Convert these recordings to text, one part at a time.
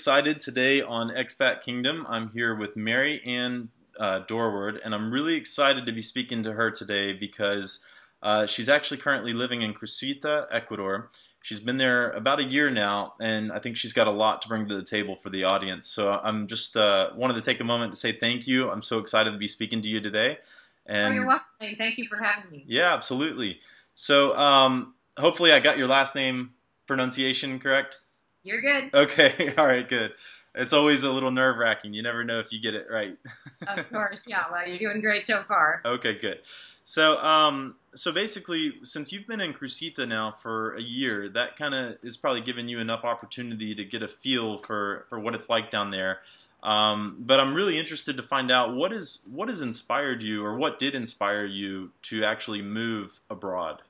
excited today on Expat Kingdom. I'm here with Mary Anne uh, Dorward, and I'm really excited to be speaking to her today because uh, she's actually currently living in Crucita, Ecuador. She's been there about a year now, and I think she's got a lot to bring to the table for the audience. So I'm just uh, wanted to take a moment to say thank you. I'm so excited to be speaking to you today. And oh, you're welcome. Thank you for having me. Yeah, absolutely. So um, hopefully I got your last name pronunciation correct. You're good. Okay. All right. Good. It's always a little nerve wracking. You never know if you get it right. of course. Yeah. Well, you're doing great so far. Okay. Good. So, um, so basically, since you've been in Crucita now for a year, that kind of is probably giving you enough opportunity to get a feel for, for what it's like down there. Um, but I'm really interested to find out what is what has inspired you, or what did inspire you to actually move abroad.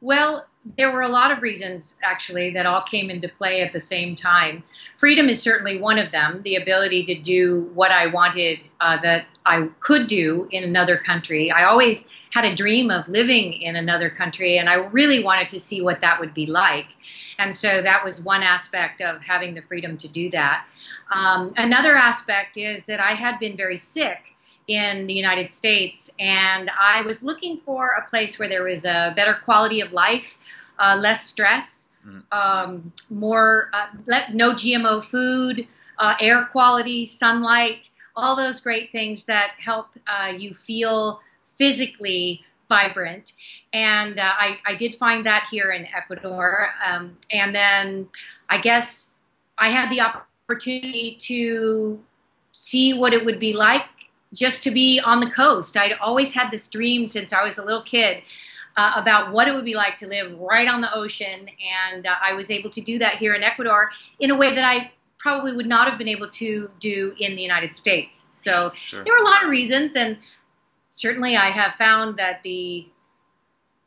Well, there were a lot of reasons actually that all came into play at the same time. Freedom is certainly one of them, the ability to do what I wanted uh, that I could do in another country. I always had a dream of living in another country, and I really wanted to see what that would be like. And so that was one aspect of having the freedom to do that. Um, another aspect is that I had been very sick in the United States, and I was looking for a place where there was a better quality of life, uh, less stress, mm. um, more uh, no GMO food, uh, air quality, sunlight, all those great things that help uh, you feel physically vibrant. And uh, I, I, did find that here in Ecuador. Um, and then I guess I had the opportunity to see what it would be like just to be on the coast. I'd always had this dream since I was a little kid uh, about what it would be like to live right on the ocean. And uh, I was able to do that here in Ecuador in a way that I probably would not have been able to do in the United States. So sure. there are a lot of reasons. And certainly I have found that the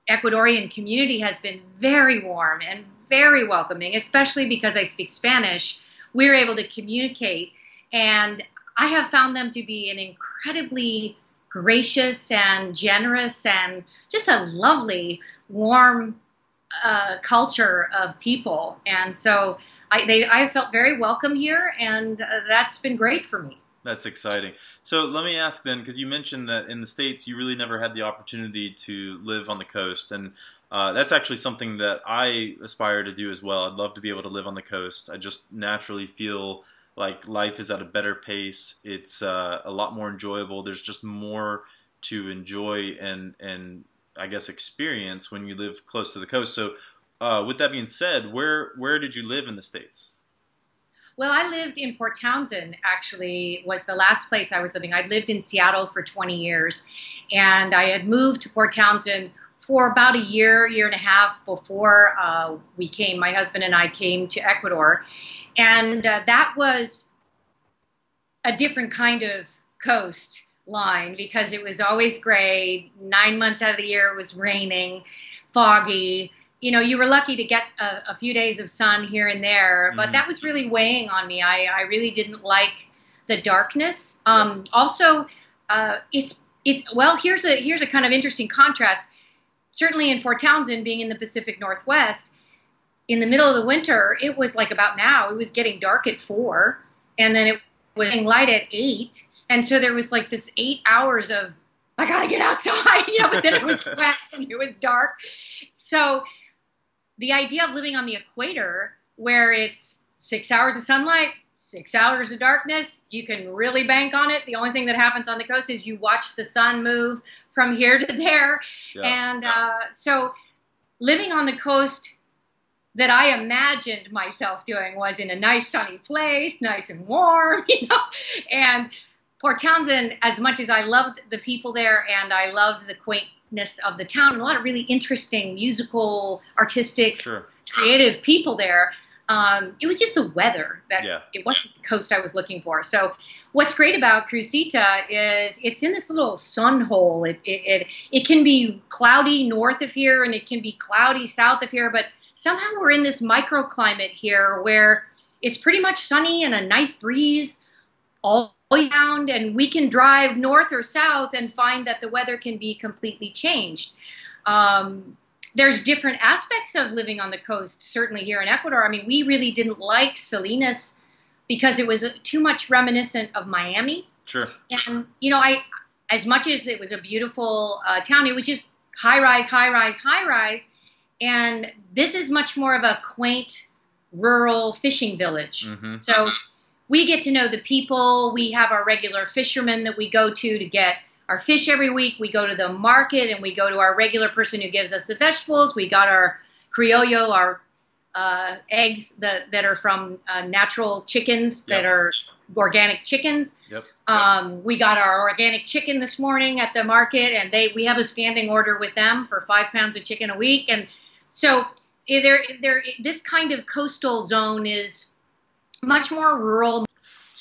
Ecuadorian community has been very warm and very welcoming, especially because I speak Spanish. We're able to communicate. And I have found them to be an incredibly gracious and generous and just a lovely, warm uh, culture of people. And so I, they, I felt very welcome here, and uh, that's been great for me. That's exciting. So let me ask then, because you mentioned that in the States you really never had the opportunity to live on the coast. And uh, that's actually something that I aspire to do as well. I'd love to be able to live on the coast. I just naturally feel like life is at a better pace. It's uh, a lot more enjoyable. There's just more to enjoy and and I guess experience when you live close to the coast. So, uh, with that being said, where where did you live in the states? Well, I lived in Port Townsend. Actually, was the last place I was living. I'd lived in Seattle for 20 years, and I had moved to Port Townsend for about a year, year and a half before uh, we came. My husband and I came to Ecuador, and uh, that was a different kind of coast line because it was always gray. Nine months out of the year, it was raining, foggy. You know, you were lucky to get a, a few days of sun here and there, but mm-hmm. that was really weighing on me. I, I really didn't like the darkness. Um, Also, uh, it's it's well. Here's a here's a kind of interesting contrast. Certainly in Port Townsend, being in the Pacific Northwest, in the middle of the winter, it was like about now, it was getting dark at four, and then it was getting light at eight. And so there was like this eight hours of, I gotta get outside, you know, but then it was wet and it was dark. So the idea of living on the equator, where it's six hours of sunlight, six hours of darkness, you can really bank on it. The only thing that happens on the coast is you watch the sun move from here to there. Yeah. And uh, so living on the coast that I imagined myself doing was in a nice sunny place, nice and warm, you know. And Port Townsend, as much as I loved the people there and I loved the quaintness of the town, a lot of really interesting musical, artistic, sure. creative people there. Um, it was just the weather that yeah. it wasn't the coast I was looking for. So, what's great about Crucita is it's in this little sun hole. It, it, it, it can be cloudy north of here and it can be cloudy south of here, but somehow we're in this microclimate here where it's pretty much sunny and a nice breeze all around, and we can drive north or south and find that the weather can be completely changed. Um, there's different aspects of living on the coast. Certainly here in Ecuador, I mean, we really didn't like Salinas because it was too much reminiscent of Miami. Sure. And you know, I as much as it was a beautiful uh, town, it was just high rise, high rise, high rise. And this is much more of a quaint rural fishing village. Mm-hmm. So we get to know the people. We have our regular fishermen that we go to to get our fish every week. We go to the market and we go to our regular person who gives us the vegetables. We got our criollo, our uh, eggs that, that are from uh, natural chickens that Yep. are organic chickens. Yep. Um, we got our organic chicken this morning at the market, and they we have a standing order with them for five pounds of chicken a week. And so eh, there, there, this kind of coastal zone is much more rural.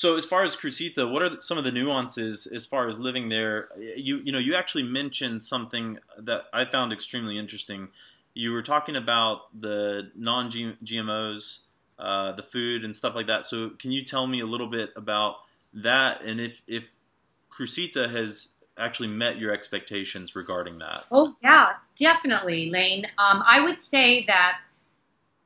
So as far as Crucita, what are some of the nuances as far as living there? You you know you actually mentioned something that I found extremely interesting. You were talking about the non GMOs, uh, the food and stuff like that. So can you tell me a little bit about that and if if Crucita has actually met your expectations regarding that? Oh yeah, definitely, Lane. Um, I would say that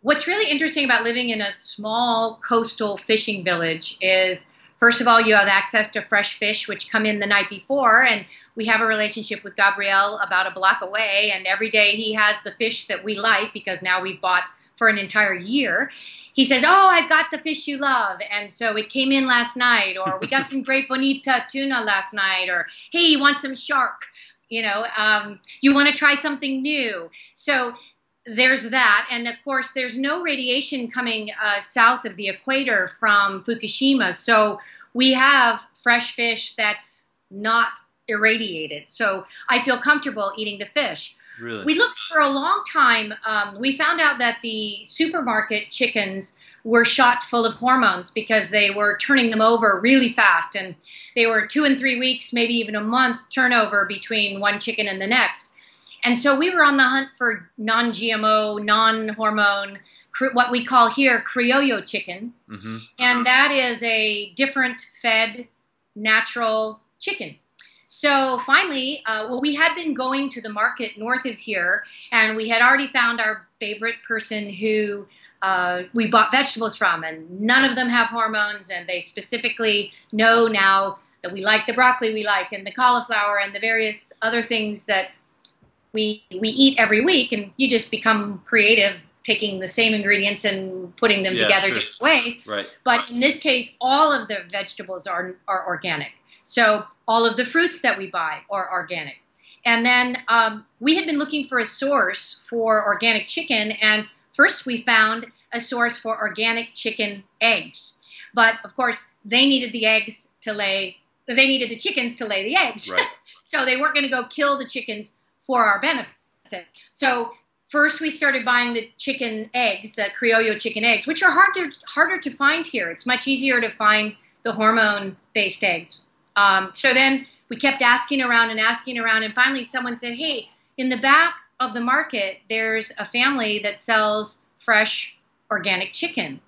what's really interesting about living in a small coastal fishing village is first of all you have access to fresh fish which come in the night before and we have a relationship with gabriel about a block away and every day he has the fish that we like because now we've bought for an entire year. He says oh i've got the fish you love. And so it came in last night or we got some great bonita tuna last night or hey you want some shark? You know um, you want to try something new? So there's that and of course there's no radiation coming uh, south of the equator from fukushima so we have fresh fish that's not irradiated so i feel comfortable eating the fish Really? we looked for a long time. Um, we found out that the supermarket chickens were shot full of hormones because they were turning them over really fast. And they were two and three weeks, maybe even a month turnover between one chicken and the next. And so we were on the hunt for non GMO, non hormone, what we call here criollo chicken. hmm And that is a different fed, natural chicken. So finally, uh, well, we had been going to the market north of here, and we had already found our favorite person who uh, we bought vegetables from, and none of them have hormones, and they specifically know now that we like the broccoli we like, and the cauliflower, and the various other things that we we eat every week, and you just become creative taking the same ingredients and putting them Yeah, together sure. different ways. Right. But in this case, all of the vegetables are, are organic. So all of the fruits that we buy are organic. And then um, we had been looking for a source for organic chicken, and first we found a source for organic chicken eggs. But of course, they needed the eggs to lay, they needed the chickens to lay the eggs. Right. so they weren't going to go kill the chickens for our benefit. So first we started buying the chicken eggs, the criollo chicken eggs, which are hard to, harder to find here. It's much easier to find the hormone-based eggs. Um, so then we kept asking around and asking around, and finally someone said, "Hey, in the back of the market, there's a family that sells fresh organic chicken."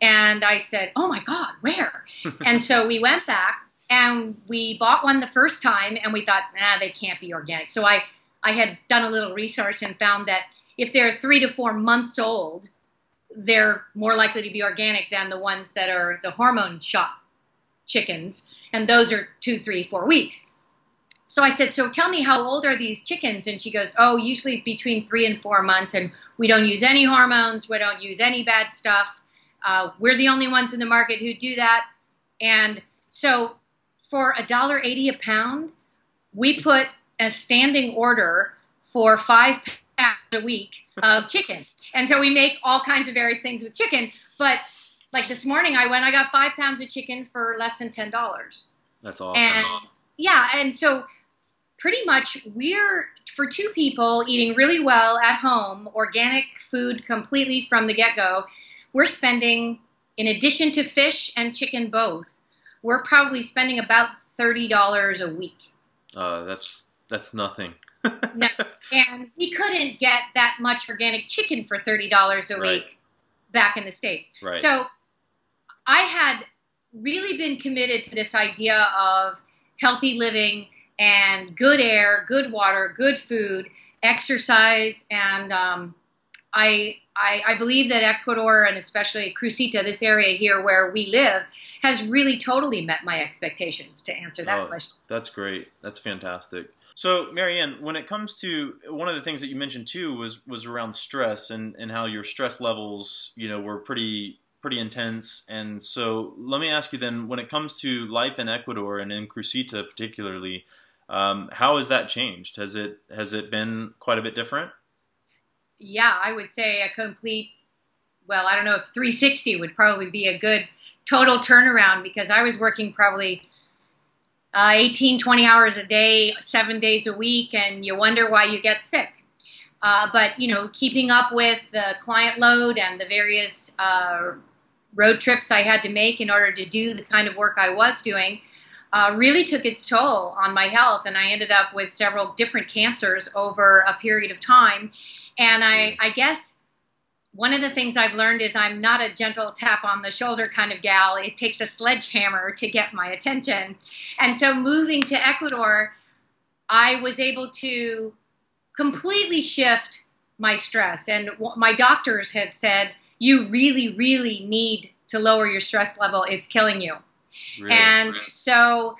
And I said, "Oh my God, where?" and so we went back and we bought one the first time, and we thought, "Nah, they can't be organic." So I I had done a little research and found that if they're three to four months old, they're more likely to be organic than the ones that are the hormone shot chickens, and those are two, three, four weeks. So I said, So tell me, how old are these chickens? And she goes, Oh, usually between three and four months, and we don't use any hormones, we don't use any bad stuff. Uh, we're the only ones in the market who do that. And so for a dollar eighty a pound, we put a standing order for five pounds a week of chicken. And so we make all kinds of various things with chicken. But like this morning, I went, I got five pounds of chicken for less than ten dollars. That's awesome. And yeah, and so pretty much we're for two people eating really well at home, organic food completely from the get go. We're spending, in addition to fish and chicken both, we're probably spending about thirty dollars a week. uh, that's that's nothing. No, and we couldn't get that much organic chicken for thirty dollars a Right. week back in the states. Right. So I had really been committed to this idea of healthy living and good air, good water, good food, exercise, and um, I, I, I believe that Ecuador and especially Crucita, this area here where we live, has really totally met my expectations. To answer that Oh, question. That's great. That's fantastic. So, Mary Anne, when it comes to one of the things that you mentioned too was was around stress and, and how your stress levels, you know, were pretty pretty intense. And so, let me ask you then, when it comes to life in Ecuador and in Crucita particularly, um, how has that changed? Has it has it been quite a bit different? yeah, I would say a complete, well, I don't know if 360 would probably be a good total turnaround because I was working probably uh, 18, 20 hours a day, seven days a week, and you wonder why you get sick. Uh, but, you know, keeping up with the client load and the various uh, road trips I had to make in order to do the kind of work I was doing uh, really took its toll on my health. And I ended up with several different cancers over a period of time. And I, I guess one of the things I've learned is I'm not a gentle tap on the shoulder kind of gal. It takes a sledgehammer to get my attention. And so moving to Ecuador, I was able to completely shift my stress. And my doctors had said, you really, really need to lower your stress level. It's killing you. Really? And so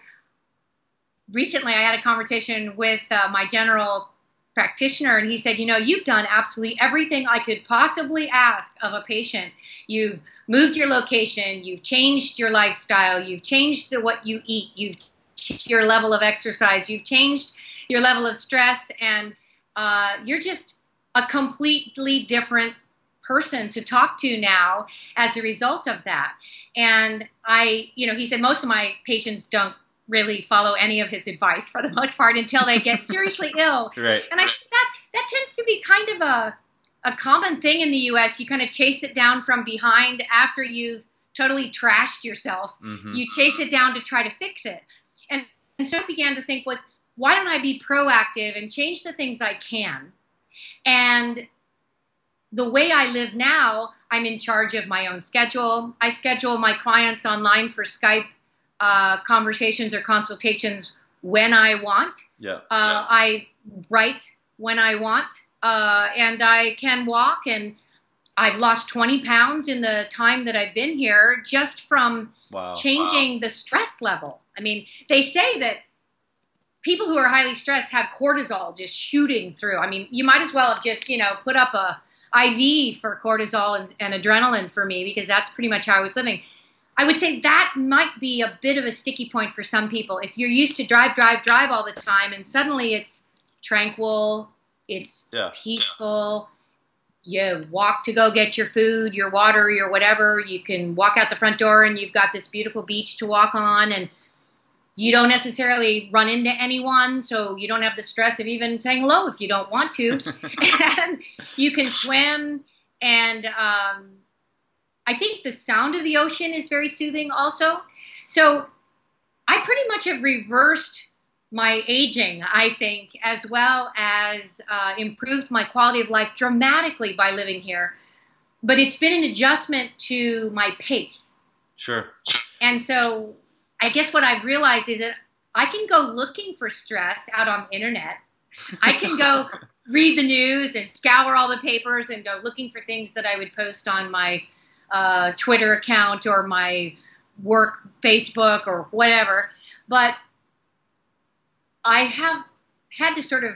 recently I had a conversation with uh, my general practitioner, and he said, You know, you've done absolutely everything I could possibly ask of a patient. You've moved your location, you've changed your lifestyle, you've changed the, what you eat, you've changed your level of exercise, you've changed your level of stress, and uh, you're just a completely different person to talk to now as a result of that. And I, you know, he said most of my patients don't really follow any of his advice for the most part until they get seriously ill. right. And I think that that tends to be kind of a a common thing in the U.S. You kind of chase it down from behind after you've totally trashed yourself. hmm You chase it down to try to fix it. And and so I began to think was why don't I be proactive and change the things I can? And the way I live now, I'm in charge of my own schedule. I schedule my clients online for Skype uh, conversations or consultations when I want. Yeah. Uh, I write when I want, uh, and I can walk. And I've lost 20 pounds in the time that I've been here just from Wow. changing the stress level. I mean, they say that people who are highly stressed have cortisol just shooting through. I mean, you might as well have just, you know, put up a IV for cortisol and, and adrenaline for me because that's pretty much how I was living. I would say that might be a bit of a sticky point for some people. If you're used to drive, drive, drive all the time, and suddenly it's tranquil, it's Yeah. peaceful. You walk to go get your food, your water, your whatever. You can walk out the front door and you've got this beautiful beach to walk on, and you don't necessarily run into anyone, so you don't have the stress of even saying hello if you don't want to. and you can swim, and um, I think the sound of the ocean is very soothing also. So I pretty much have reversed my aging, I think, as well as uh, improved my quality of life dramatically by living here. But it's been an adjustment to my pace. Sure. And so I guess what I've realized is that I can go looking for stress out on the internet. I can go read the news and scour all the papers and go looking for things that I would post on my uh, Twitter account or my work Facebook or whatever. But I have had to sort of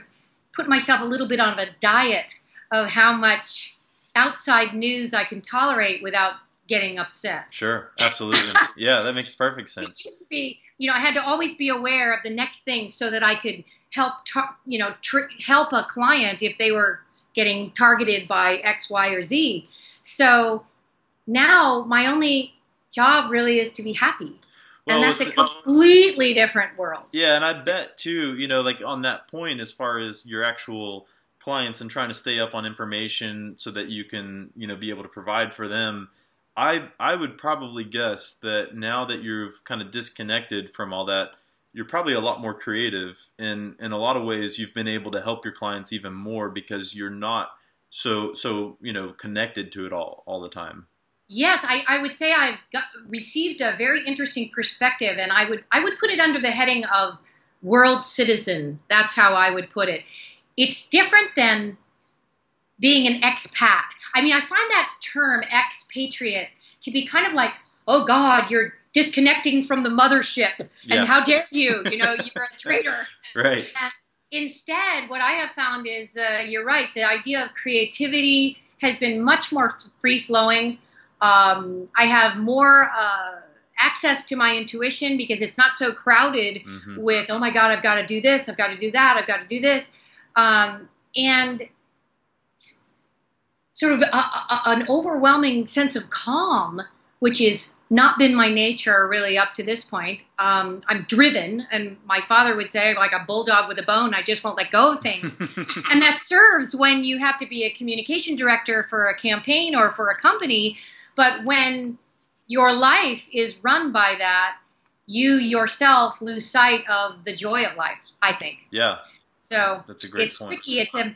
put myself a little bit on a diet of how much outside news I can tolerate without getting upset. Sure. Absolutely. yeah, that makes perfect It sense. used to be, you know, I had to always be aware of the next thing so that I could help, tar- you know, tr- help a client if they were getting targeted by X, Y, or Z. So now my only job really is to be happy, Well, and that's a completely different world. Yeah, and I bet too, you know, like on that point, as far as your actual clients and trying to stay up on information so that you can, you know, be able to provide for them. I I would probably guess that now that you've kind of disconnected from all that, you're probably a lot more creative. and in a lot of ways, you've been able to help your clients even more because you're not so so you know connected to it all all the time. Yes, I, I would say I've got, received a very interesting perspective, and I would I would put it under the heading of world citizen. That's how I would put it. it's different than being an expat. I mean, I find that term expatriate to be kind of like, oh God, you're disconnecting from the mothership, and Yeah. how dare you? You know, you're a traitor. Right. And instead, what I have found is, uh, you're right. The idea of creativity has been much more free flowing. Um, I have more uh, access to my intuition because it's not so crowded hmm with oh my god i've got to do this i've got to do that i've got to do this. Um, and sort of a, a, an overwhelming sense of calm which has not been my nature really up to this point. Um, i'm driven and my father would say like a bulldog with a bone i just won't let go of things. And that serves when you have to be a communication director for a campaign or for a company but when your life is run by that you yourself lose sight of the joy of life i think. Yeah, so that's a great it's point. tricky. It's a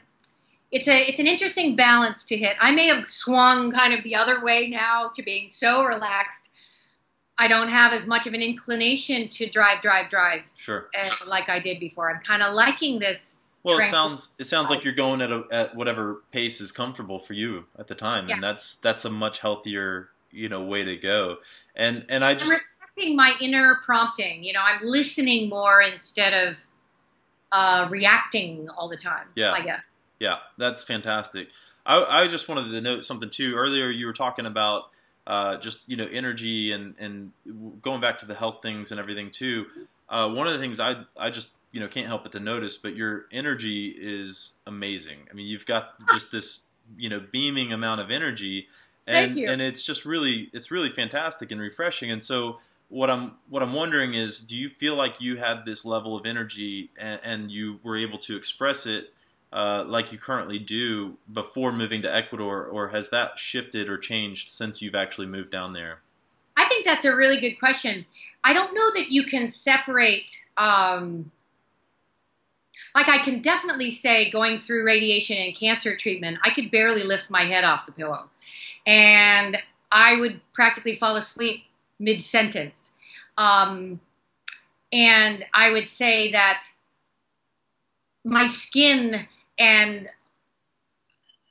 it's a it's an interesting balance to hit. I may have swung kind of the other way now to being so relaxed. I don't have as much of an inclination to drive drive drive Sure. uh, like i did before. I'm kind of liking this Well, it sounds it sounds like you're going at a, at whatever pace is comfortable for you at the time, Yeah. and that's that's a much healthier you know way to go. And and I I'm just respecting my inner prompting. You know, I'm listening more instead of uh, reacting all the time. Yeah. I guess. Yeah, that's fantastic. I, I just wanted to note something too. Earlier, you were talking about uh, just you know energy and and going back to the health things and everything too. Uh, one of the things I I just you know can't help but to notice, but your energy is amazing. I mean, you've got just this you know beaming amount of energy, and Thank you. and it's just really it's really fantastic and refreshing. And so what I'm what I'm wondering is, do you feel like you had this level of energy and, and you were able to express it uh, like you currently do before moving to Ecuador, or has that shifted or changed since you've actually moved down there? I think that's a really good question. I don't know that you can separate. Um, like I can definitely say, going through radiation and cancer treatment, I could barely lift my head off the pillow, and I would practically fall asleep mid sentence. Um, and I would say that my skin and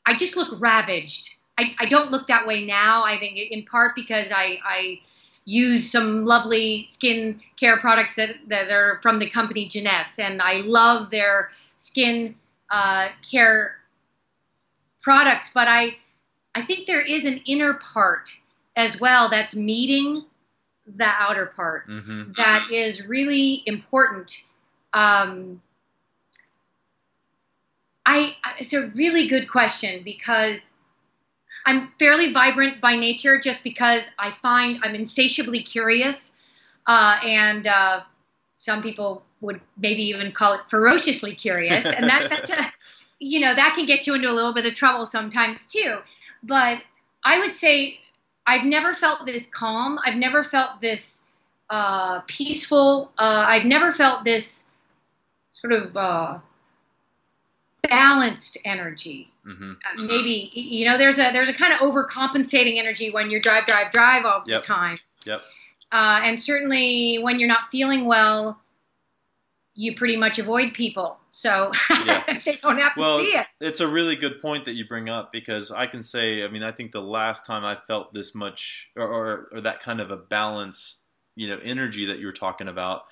I just look ravaged. I, I don't look that way now. I think in part because I, I use some lovely skin care products that, that are from the company Jeunesse, and I love their skin uh, care products. But I, I think there is an inner part as well that's meeting the outer part Mm-hmm. that is really important. Um, I it's a really good question because I'm fairly vibrant by nature, just because I find I'm insatiably curious, uh, and uh, some people would maybe even call it ferociously curious, and that, that's a you know that can get you into a little bit of trouble sometimes too. But I would say I've never felt this calm. I've never felt this uh, peaceful. Uh, I've never felt this sort of uh, balanced energy. Mm-hmm. Uh, Maybe you know there's a there's a kind of overcompensating energy when you drive, drive, drive all Yep. the time. Yep. Uh, and certainly when you're not feeling well, you pretty much avoid people, so Yeah. they don't have to see it. It's a really good point that you bring up because I can say, I mean, I think the last time I felt this much or, or, or that kind of a balance, you know, energy that you were talking about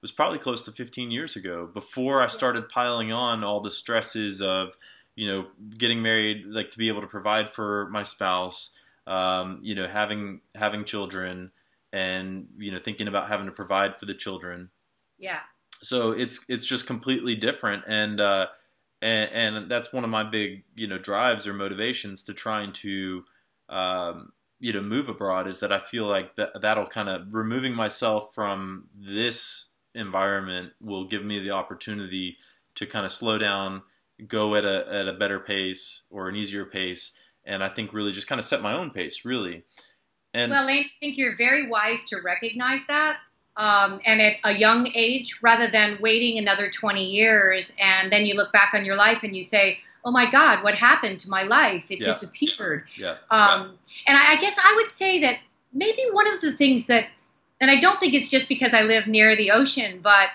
was probably close to 15 years ago before I started piling on all the stresses of, you know, getting married, like to be able to provide for my spouse, um, you know, having, having children and, you know, thinking about having to provide for the children Yeah. so it's it's just completely different and uh and, and that's one of my big you know drives or motivations to trying to um you know move abroad is that I feel like that that'll kind of removing myself from this environment will give me the opportunity to kind of slow down go at a at a better pace or an easier pace and I think really just kind of set my own pace really and Well, I think you're very wise to recognize that. Um, and at a young age, rather than waiting another 20 years and then you look back on your life and you say, oh my God, what happened to my life? It Yeah. disappeared. yeah Um, and I, I guess I would say that maybe one of the things that, and I don't think it's just because I live near the ocean, but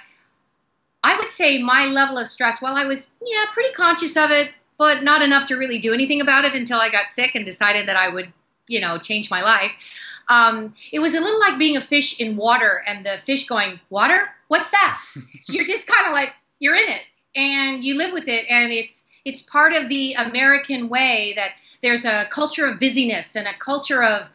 I would say my level of stress, well, I was, yeah, pretty conscious of it, but not enough to really do anything about it until I got sick and decided that I would, you know, change my life. Um, it was a little like being a fish in water and the fish going, Water? What's that? you're just kind of like, you're in it and you live with it. And it's, it's part of the American way that there's a culture of busyness and a culture of,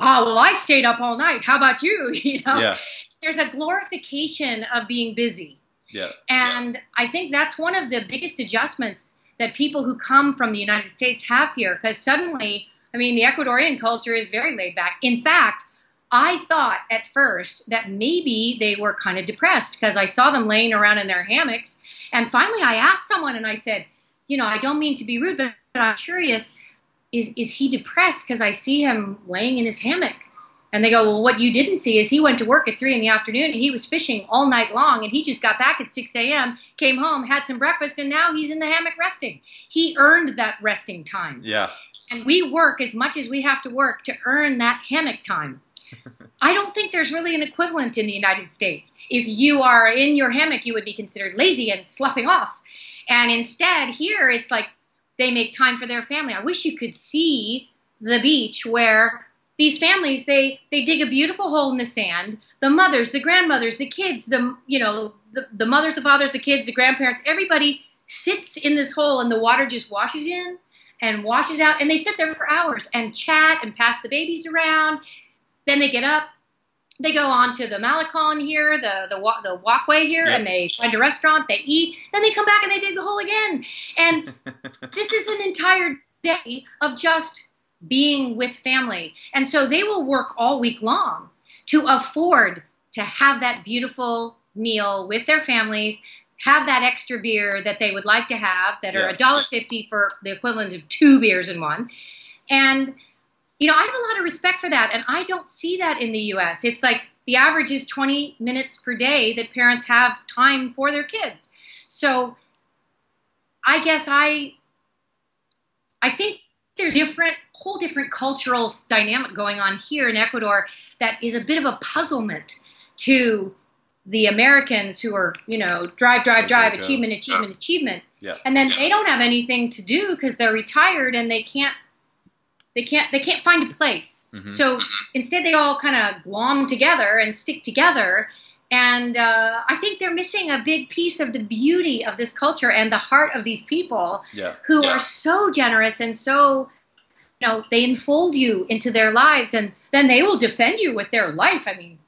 oh, well, I stayed up all night. How about you? You know, Yeah. there's a glorification of being busy. Yeah. And I think that's one of the biggest adjustments that people who come from the United States have here because suddenly, I mean, the Ecuadorian culture is very laid back. In fact, I thought at first that maybe they were kind of depressed because I saw them laying around in their hammocks. And finally, I asked someone and I said, You know, I don't mean to be rude, but I'm curious is, is he depressed because I see him laying in his hammock? And they go, Well, what you didn't see is he went to work at three in the afternoon and he was fishing all night long. And he just got back at 6 a.m., came home, had some breakfast, and now he's in the hammock resting. He earned that resting time. Yeah. And we work as much as we have to work to earn that hammock time. I don't think there's really an equivalent in the United States. If you are in your hammock, you would be considered lazy and sloughing off. And instead, here, it's like they make time for their family. I wish you could see the beach where these families they they dig a beautiful hole in the sand the mothers the grandmothers the kids the you know the, the mothers the fathers the kids the grandparents everybody sits in this hole and the water just washes in and washes out and they sit there for hours and chat and pass the babies around then they get up they go on to the Malecon here, the the, wa- the walkway here, Yep. and they find a restaurant. They eat, then they come back and they dig the hole again. And this is an entire day of just being with family. And so they will work all week long to afford to have that beautiful meal with their families, have that extra beer that they would like to have that are Yeah. a dollar fifty for the equivalent of two beers in one. And you know, I have a lot of respect for that, and I don't see that in the U.S. It's like the average is 20 minutes per day that parents have time for their kids. So, I guess I, I think there's different, whole different cultural dynamic going on here in Ecuador that is a bit of a puzzlement to the Americans who are, you know, drive, drive, drive, go. achievement, achievement, achievement, Yeah. and then they don't have anything to do because they're retired and they can't they can't they can't find a place Mhm. so instead they all kind of glom together and stick together and uh, i think they're missing a big piece of the beauty of this culture and the heart of these people Yeah. who are so generous and so know they enfold you into their lives and then they will defend you with their life. I mean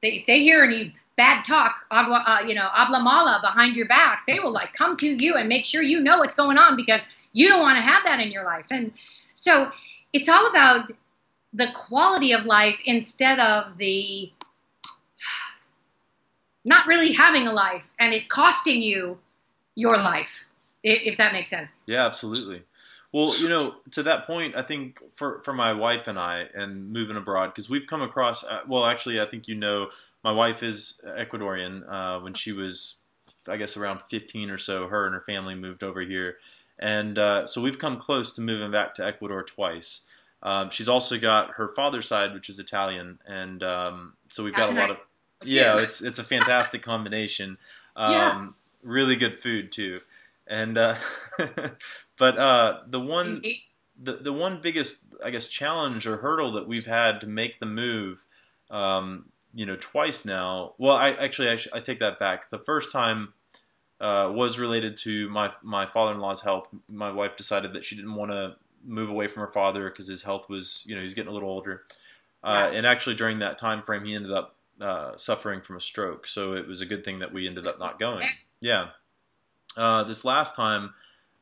they, if they hear any bad talk agua, uh, you know habla mala behind your back they will like come to you and make sure you know what's going on because you don't want to have that in your life. And so it's all about the quality of life instead of the not really having a life and it costing you your life if that makes sense. Yeah, absolutely. Well, you know, to that point, I think for for my wife and I, and moving abroad, because we've come across. Uh, well, actually, I think you know, my wife is Ecuadorian. Uh, when she was, I guess, around fifteen or so, her and her family moved over here, and uh, so we've come close to moving back to Ecuador twice. Um, she's also got her father's side, which is Italian, and um, so we've That's got a lot of. Yeah, it's it's a fantastic combination. Um, Yeah. Really good food too, and uh, but uh, the one the the one biggest I guess challenge or hurdle that we've had to make the move, um, you know, twice now. Well, I actually I, sh- I take that back. The first time uh, was related to my my father in law's health. My wife decided that she didn't want to move away from her father because his health was you know he's getting a little older, uh, and actually during that time frame he ended up uh, suffering from a stroke. So it was a good thing that we ended up not going. Yeah. Uh, this last time,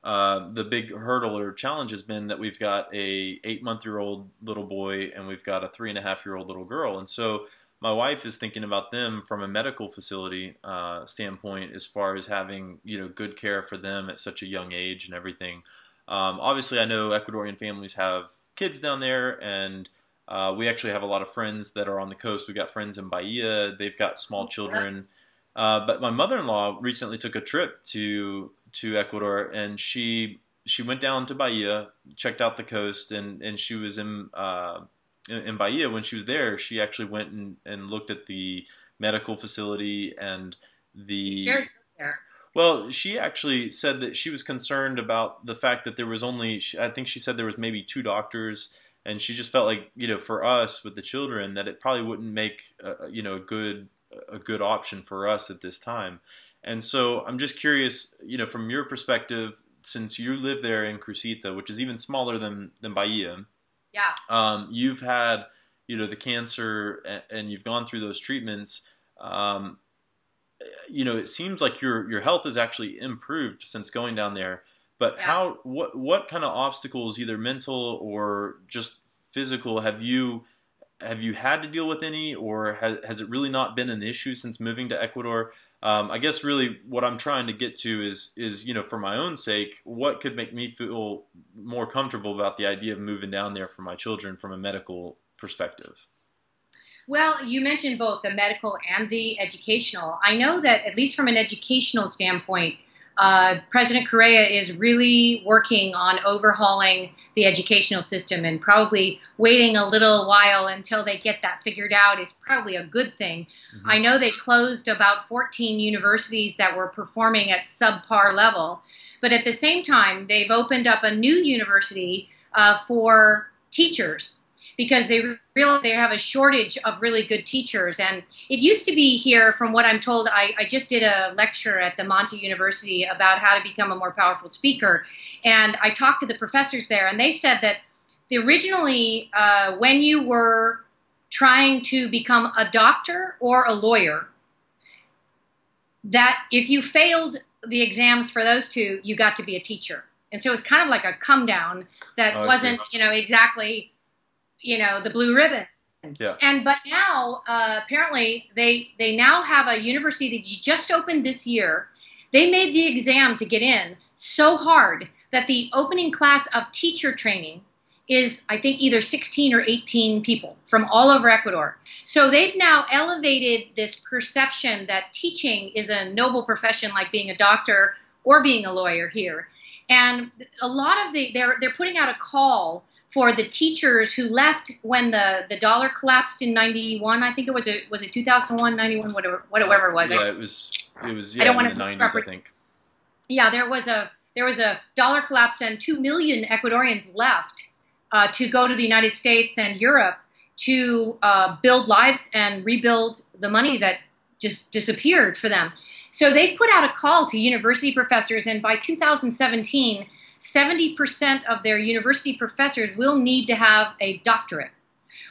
uh, the big hurdle or challenge has been that we've got a eight month year old little boy and we've got a three and a half year old little girl, and so my wife is thinking about them from a medical facility uh, standpoint, as far as having you know good care for them at such a young age and everything. Um, obviously, I know Ecuadorian families have kids down there, and uh, we actually have a lot of friends that are on the coast. We've got friends in Bahia; they've got small children. Uh, but my mother-in-law recently took a trip to to Ecuador, and she she went down to Bahia, checked out the coast, and and she was in uh, in, Bahia when she was there. She actually went and, and looked at the medical facility and the It's very good there. well, she actually said that she was concerned about the fact that there was only, I think she said there was maybe two doctors, and she just felt like, you know, for us with the children, that it probably wouldn't make, uh, you know, a good a good option for us at this time. And so I'm just curious, you know, from your perspective, since you live there in Crucita, which is even smaller than than Bahia, Yeah. um, you've had, you know, the cancer, and, and you've gone through those treatments. Um, you know, it seems like your your health has actually improved since going down there. But Yeah. how what what kind of obstacles, either mental or just physical, have you have you had to deal with any, or has has it really not been an issue since moving to Ecuador? Um, I guess really what I'm trying to get to is is you know for my own sake, what could make me feel more comfortable about the idea of moving down there for my children from a medical perspective. Well, you mentioned both the medical and the educational. I know that, at least from an educational standpoint, uh, President Correa is really working on overhauling the educational system and probably waiting a little while until they get that figured out is probably a good thing. Mhm. I know they closed about 14 universities that were performing at subpar level, but at the same time, they've opened up a new university uh, for teachers because they realize they have a shortage of really good teachers. And it used to be here, from what I'm told, I, I just did a lecture at the Manta University about how to become a more powerful speaker. And I talked to the professors there, and they said that the originally, uh, when you were trying to become a doctor or a lawyer, that if you failed the exams for those two, you got to be a teacher. And so it was kind of like a come down that Oh, wasn't, you know, exactly, you know, the blue ribbon. Yeah. And but now uh, apparently they they now have a university that you just opened this year. They made the exam to get in so hard that the opening class of teacher training is I think either 16 or 18 people from all over Ecuador. So they've now elevated this perception that teaching is a noble profession like being a doctor or being a lawyer here. And a lot of the they're they're putting out a call for the teachers who left when the, the dollar collapsed in 91 i think it was a was it 2001 91 whatever whatever it was Yeah, it was. It was. I don't wanna the nineties, I think. yeah there was a there was a dollar collapse and 2 million ecuadorians left uh, to go to the united states and europe to uh, build lives and rebuild the money that just disappeared for them. So they've put out a call to university professors and by 2017 70% of their university professors will need to have a doctorate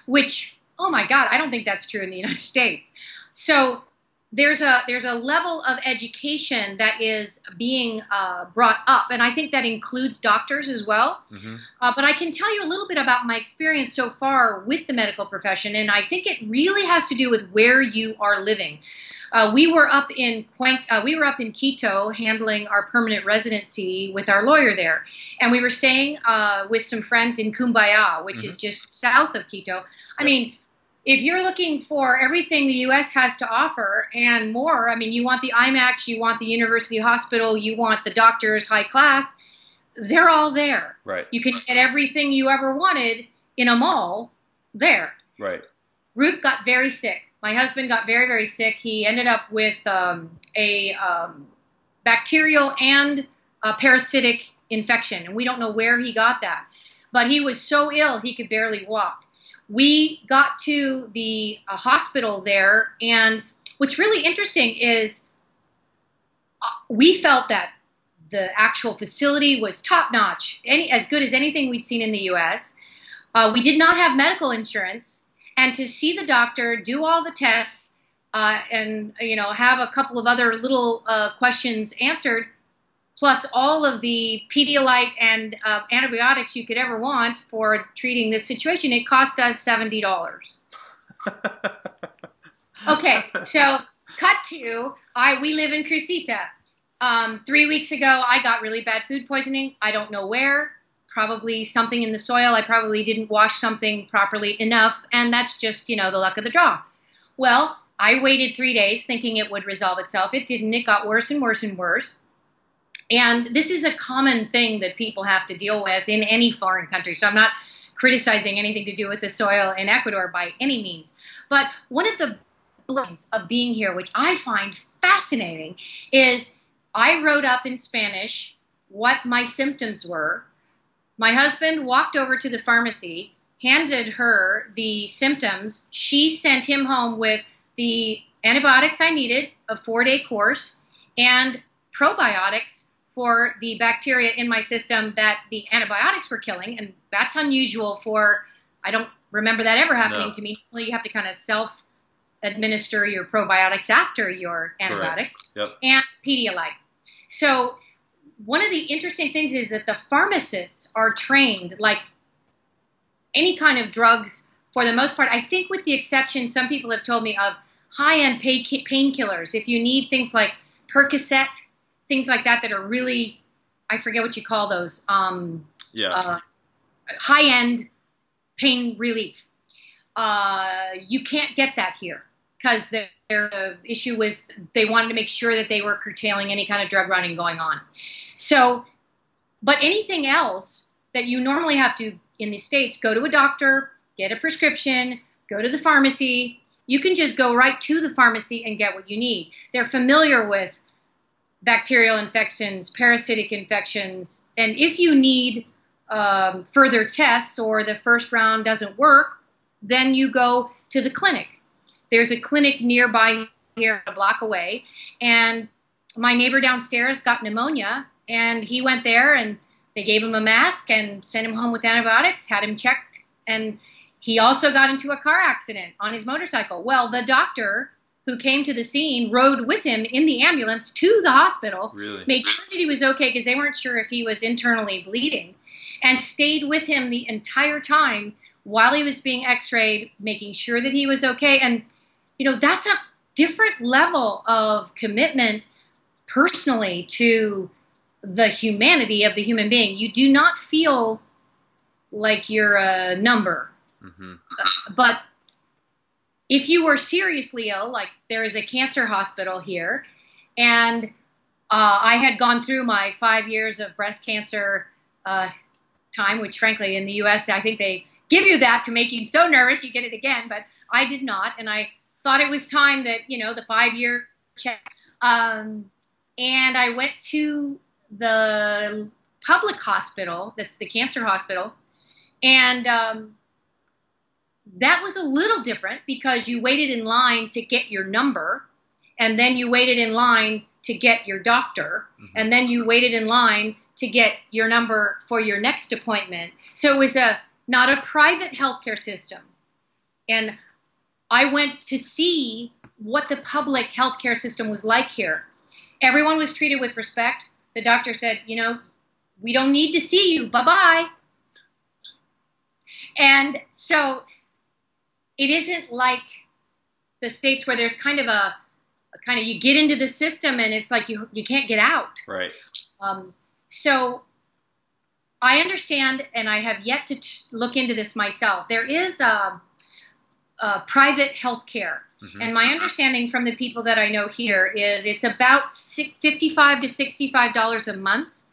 which oh my god i don't think that's true in the united states. So there's a there's a level of education that is being uh, brought up, and I think that includes doctors as well. hmm Uh, but I can tell you a little bit about my experience so far with the medical profession, and I think it really has to do with where you are living. Uh, we were up in uh, we were up in Quito handling our permanent residency with our lawyer there, and we were staying uh, with some friends in Cumbaya, which is just south of Quito. I mean, if you're looking for everything the U.S. has to offer and more, I mean, you want the IMAX, you want the university hospital, you want the doctors, high class, they're all there. Right. You can get everything you ever wanted in a mall there. Right. Root got very sick. My husband got very, very sick. He ended up with um, a um, bacterial and a parasitic infection, and we don't know where he got that. But he was so ill he could barely walk. We got to the uh, hospital there, and what's really interesting is uh, we felt that the actual facility was top notch, any as good as anything we'd seen in the U.S. Uh, we did not have medical insurance, and to see the doctor do all the tests uh, and you know have a couple of other little uh, questions answered, plus all of the Pedialyte and uh, antibiotics you could ever want for treating this situation, it cost us seventy dollars. Okay, so cut to I we live in Crucita. Um, three weeks ago, I got really bad food poisoning. I don't know where. Probably something in the soil. I probably didn't wash something properly enough, and that's just you know the luck of the draw. Well, I waited three days thinking it would resolve itself. It didn't. It got worse and worse and worse. And this is a common thing that people have to deal with in any foreign country. So I'm not criticizing anything to do with the soil in Ecuador by any means. But one of the blessings of being here, which I find fascinating, is I wrote up in Spanish what my symptoms were. My husband walked over to the pharmacy, handed her the symptoms. She sent him home with the antibiotics I needed, a four day course, and probiotics for the bacteria in my system that the antibiotics were killing. And that's unusual for, I don't remember that ever happening no. to me. So you have to kind of self administer your probiotics after your antibiotics yep. and Pedialyte. So one of the interesting things is that the pharmacists are trained like any kind of drugs for the most part. I think with the exception, some people have told me of high-end painkillers. If you need things like Percocet, things like that that are really, I forget what you call those. Um, yeah. Uh, high-end pain relief. Uh, you can't get that here because there's an issue with they wanted to make sure that they were curtailing any kind of drug running going on. So, but anything else that you normally have to in the states, go to a doctor, get a prescription, go to the pharmacy. You can just go right to the pharmacy and get what you need. They're familiar with bacterial infections, parasitic infections, and if you need um, further tests or the first round doesn't work, then you go to the clinic. There's a clinic nearby here, a block away, and my neighbor downstairs got pneumonia, and he went there and they gave him a mask and sent him home with antibiotics, had him checked, and he also got into a car accident on his motorcycle. Well, the doctor who came to the scene rode with him in the ambulance to the hospital, really? made sure that he was okay because they weren't sure if he was internally bleeding, and stayed with him the entire time while he was being x-rayed, making sure that he was okay. And, you know, that's a different level of commitment personally to the humanity of the human being. You do not feel like you're a number. Mm-hmm. But if you were seriously ill, like there is a cancer hospital here, and uh, I had gone through my five years of breast cancer uh, time, which frankly in the US, I think they give you that to make you so nervous you get it again, but I did not. And I thought it was time that, you know, the five year check. Um, and I went to the public hospital, that's the cancer hospital, and um, that was a little different because you waited in line to get your number, and then you waited in line to get your doctor, mm-hmm. and then you waited in line to get your number for your next appointment. So it was a not a private healthcare system. And I went to see what the public healthcare system was like here. Everyone was treated with respect. The doctor said, you know, we don't need to see you. Bye bye. And so it isn't like the states where there's kind of a, a, kind of you get into the system and it's like you you can't get out. Right. Um, so I understand, and I have yet to t- look into this myself. There is a, a private health care. Mm-hmm. And my understanding from the people that I know here is it's about 55 to $65 a month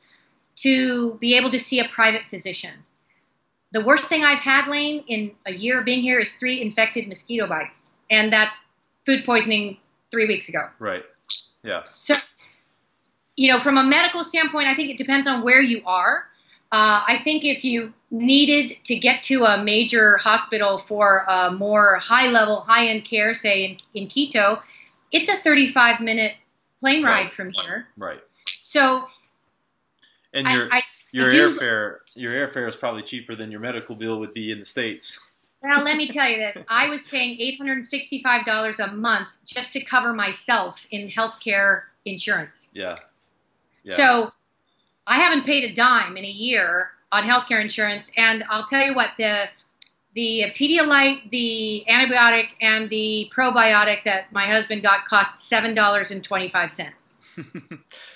to be able to see a private physician. The worst thing I've had, Lane, in a year of being here is three infected mosquito bites and that food poisoning three weeks ago. Right. Yeah. So, you know, from a medical standpoint, I think it depends on where you are. Uh, I think if you needed to get to a major hospital for a more high level, high end care, say in, in Quito, it's a 35 minute plane ride right. from here. Right. So, and your I, I, your airfare your airfare is probably cheaper than your medical bill would be in the states. Now let me tell you this: I was paying eight hundred and sixty-five dollars a month just to cover myself in healthcare insurance. Yeah. yeah. So I haven't paid a dime in a year on healthcare insurance, and I'll tell you what the the Pedialyte, the antibiotic, and the probiotic that my husband got cost seven dollars and twenty five cents.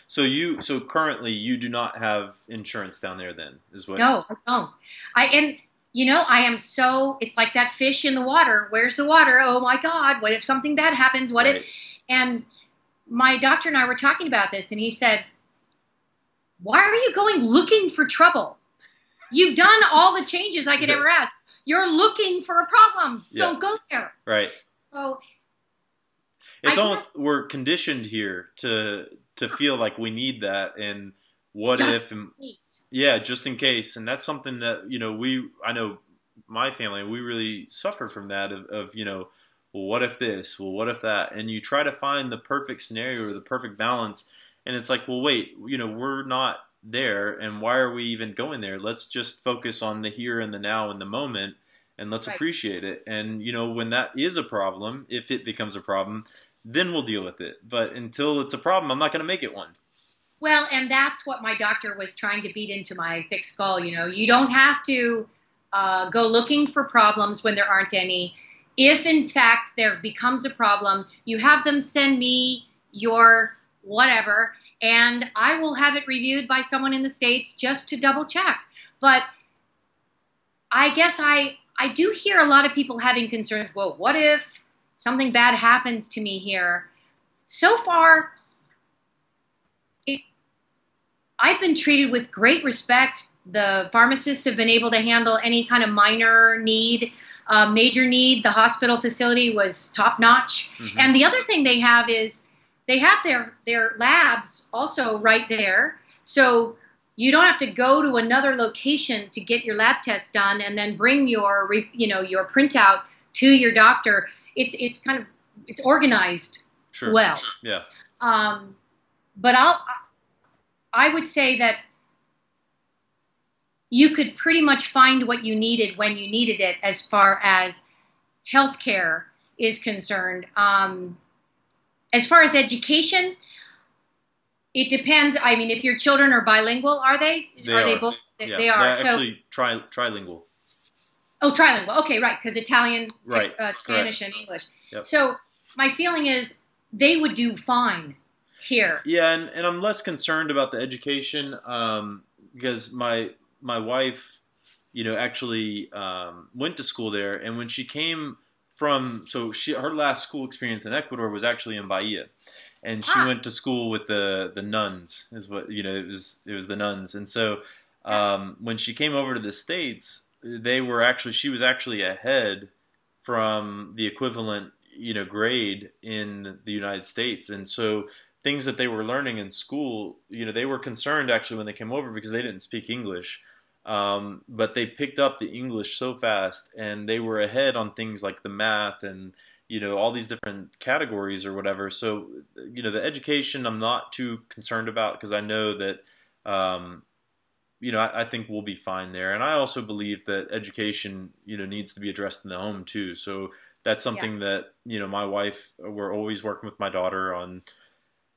So you so currently you do not have insurance down there then is what no i don't i and you know i am so it's like that fish in the water where's the water oh my god what if something bad happens what right. if and my doctor and i were talking about this and he said why are you going looking for trouble? You've done all the changes I could ever ask. You're looking for a problem. Yeah. Don't go there. Right. So it's I almost we're conditioned here to to feel like we need that and what if and yeah just in case. And that's something that you know we i know my family we really suffer from that of, of you know well what if this? Well what if that? And you try to find the perfect scenario or the perfect balance. And it's like well wait you know we're not there. And why are we even going there? Let's just focus on the here and the now and the moment and let's Right. appreciate it. And you know when that is a problem if it becomes a problem then we'll deal with it but until it's a problem i'm not going to make it one Well, and that's what my doctor was trying to beat into my thick skull. You know, you don't have to uh, go looking for problems when there aren't any. If in fact there becomes a problem, you have them send me your whatever, and I will have it reviewed by someone in the states just to double check. But I guess I I do hear a lot of people having concerns. Well, what if something bad happens to me here? So far, I've been treated with great respect. The pharmacists have been able to handle any kind of minor need, uh, major need. The hospital facility was top notch. Mhm. And the other thing they have is they have their their labs also right there, so you don't have to go to another location to get your lab test done and then bring your you know your printout to your doctor. It's it's kind of it's organized sure well. yeah Um, but I'll, I would say that you could pretty much find what you needed when you needed it as far as healthcare is concerned. Um, as far as education, it depends. I mean, if your children are bilingual, are they? They are they are. both? yeah They are. They're So, actually tri- trilingual oh, trilingual. Okay, right, because Italian, Right, uh, Spanish, and English. Yep. So my feeling is they would do fine here. Yeah, and, and I'm less concerned about the education um, because my my wife, you know, actually um, went to school there, and when she came from, so she her last school experience in Ecuador was actually in Bahia, and she Ah. went to school with the the nuns, is what you know, it was it was the nuns, and so um, when she came over to the states, they were actually she was actually ahead from the equivalent you know grade in the United States, and so things that they were learning in school, you know, they were concerned actually when they came over because they didn't speak English. Um, but they picked up the English so fast and they were ahead on things like the math and, you know, all these different categories or whatever. So, you know, the education I'm not too concerned about because I know that, um, you know, I, I think we'll be fine there. And I also believe that education, you know, needs to be addressed in the home too. So that's something that, you know, my wife, we're always working with my daughter on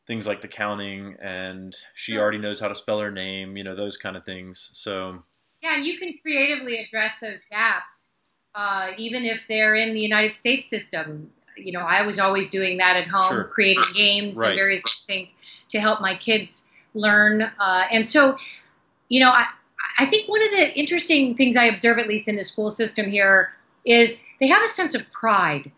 things like the counting and she Sure. already knows how to spell her name, you know, those kind of things. So, Yeah, and you can creatively address those gaps, uh, even if they're in the United States system. You know, I was always doing that at home, Sure. creating games Right. and various things to help my kids learn. Uh, and so, you know, I, I think one of the interesting things I observe, at least in the school system here, is they have a sense of pride.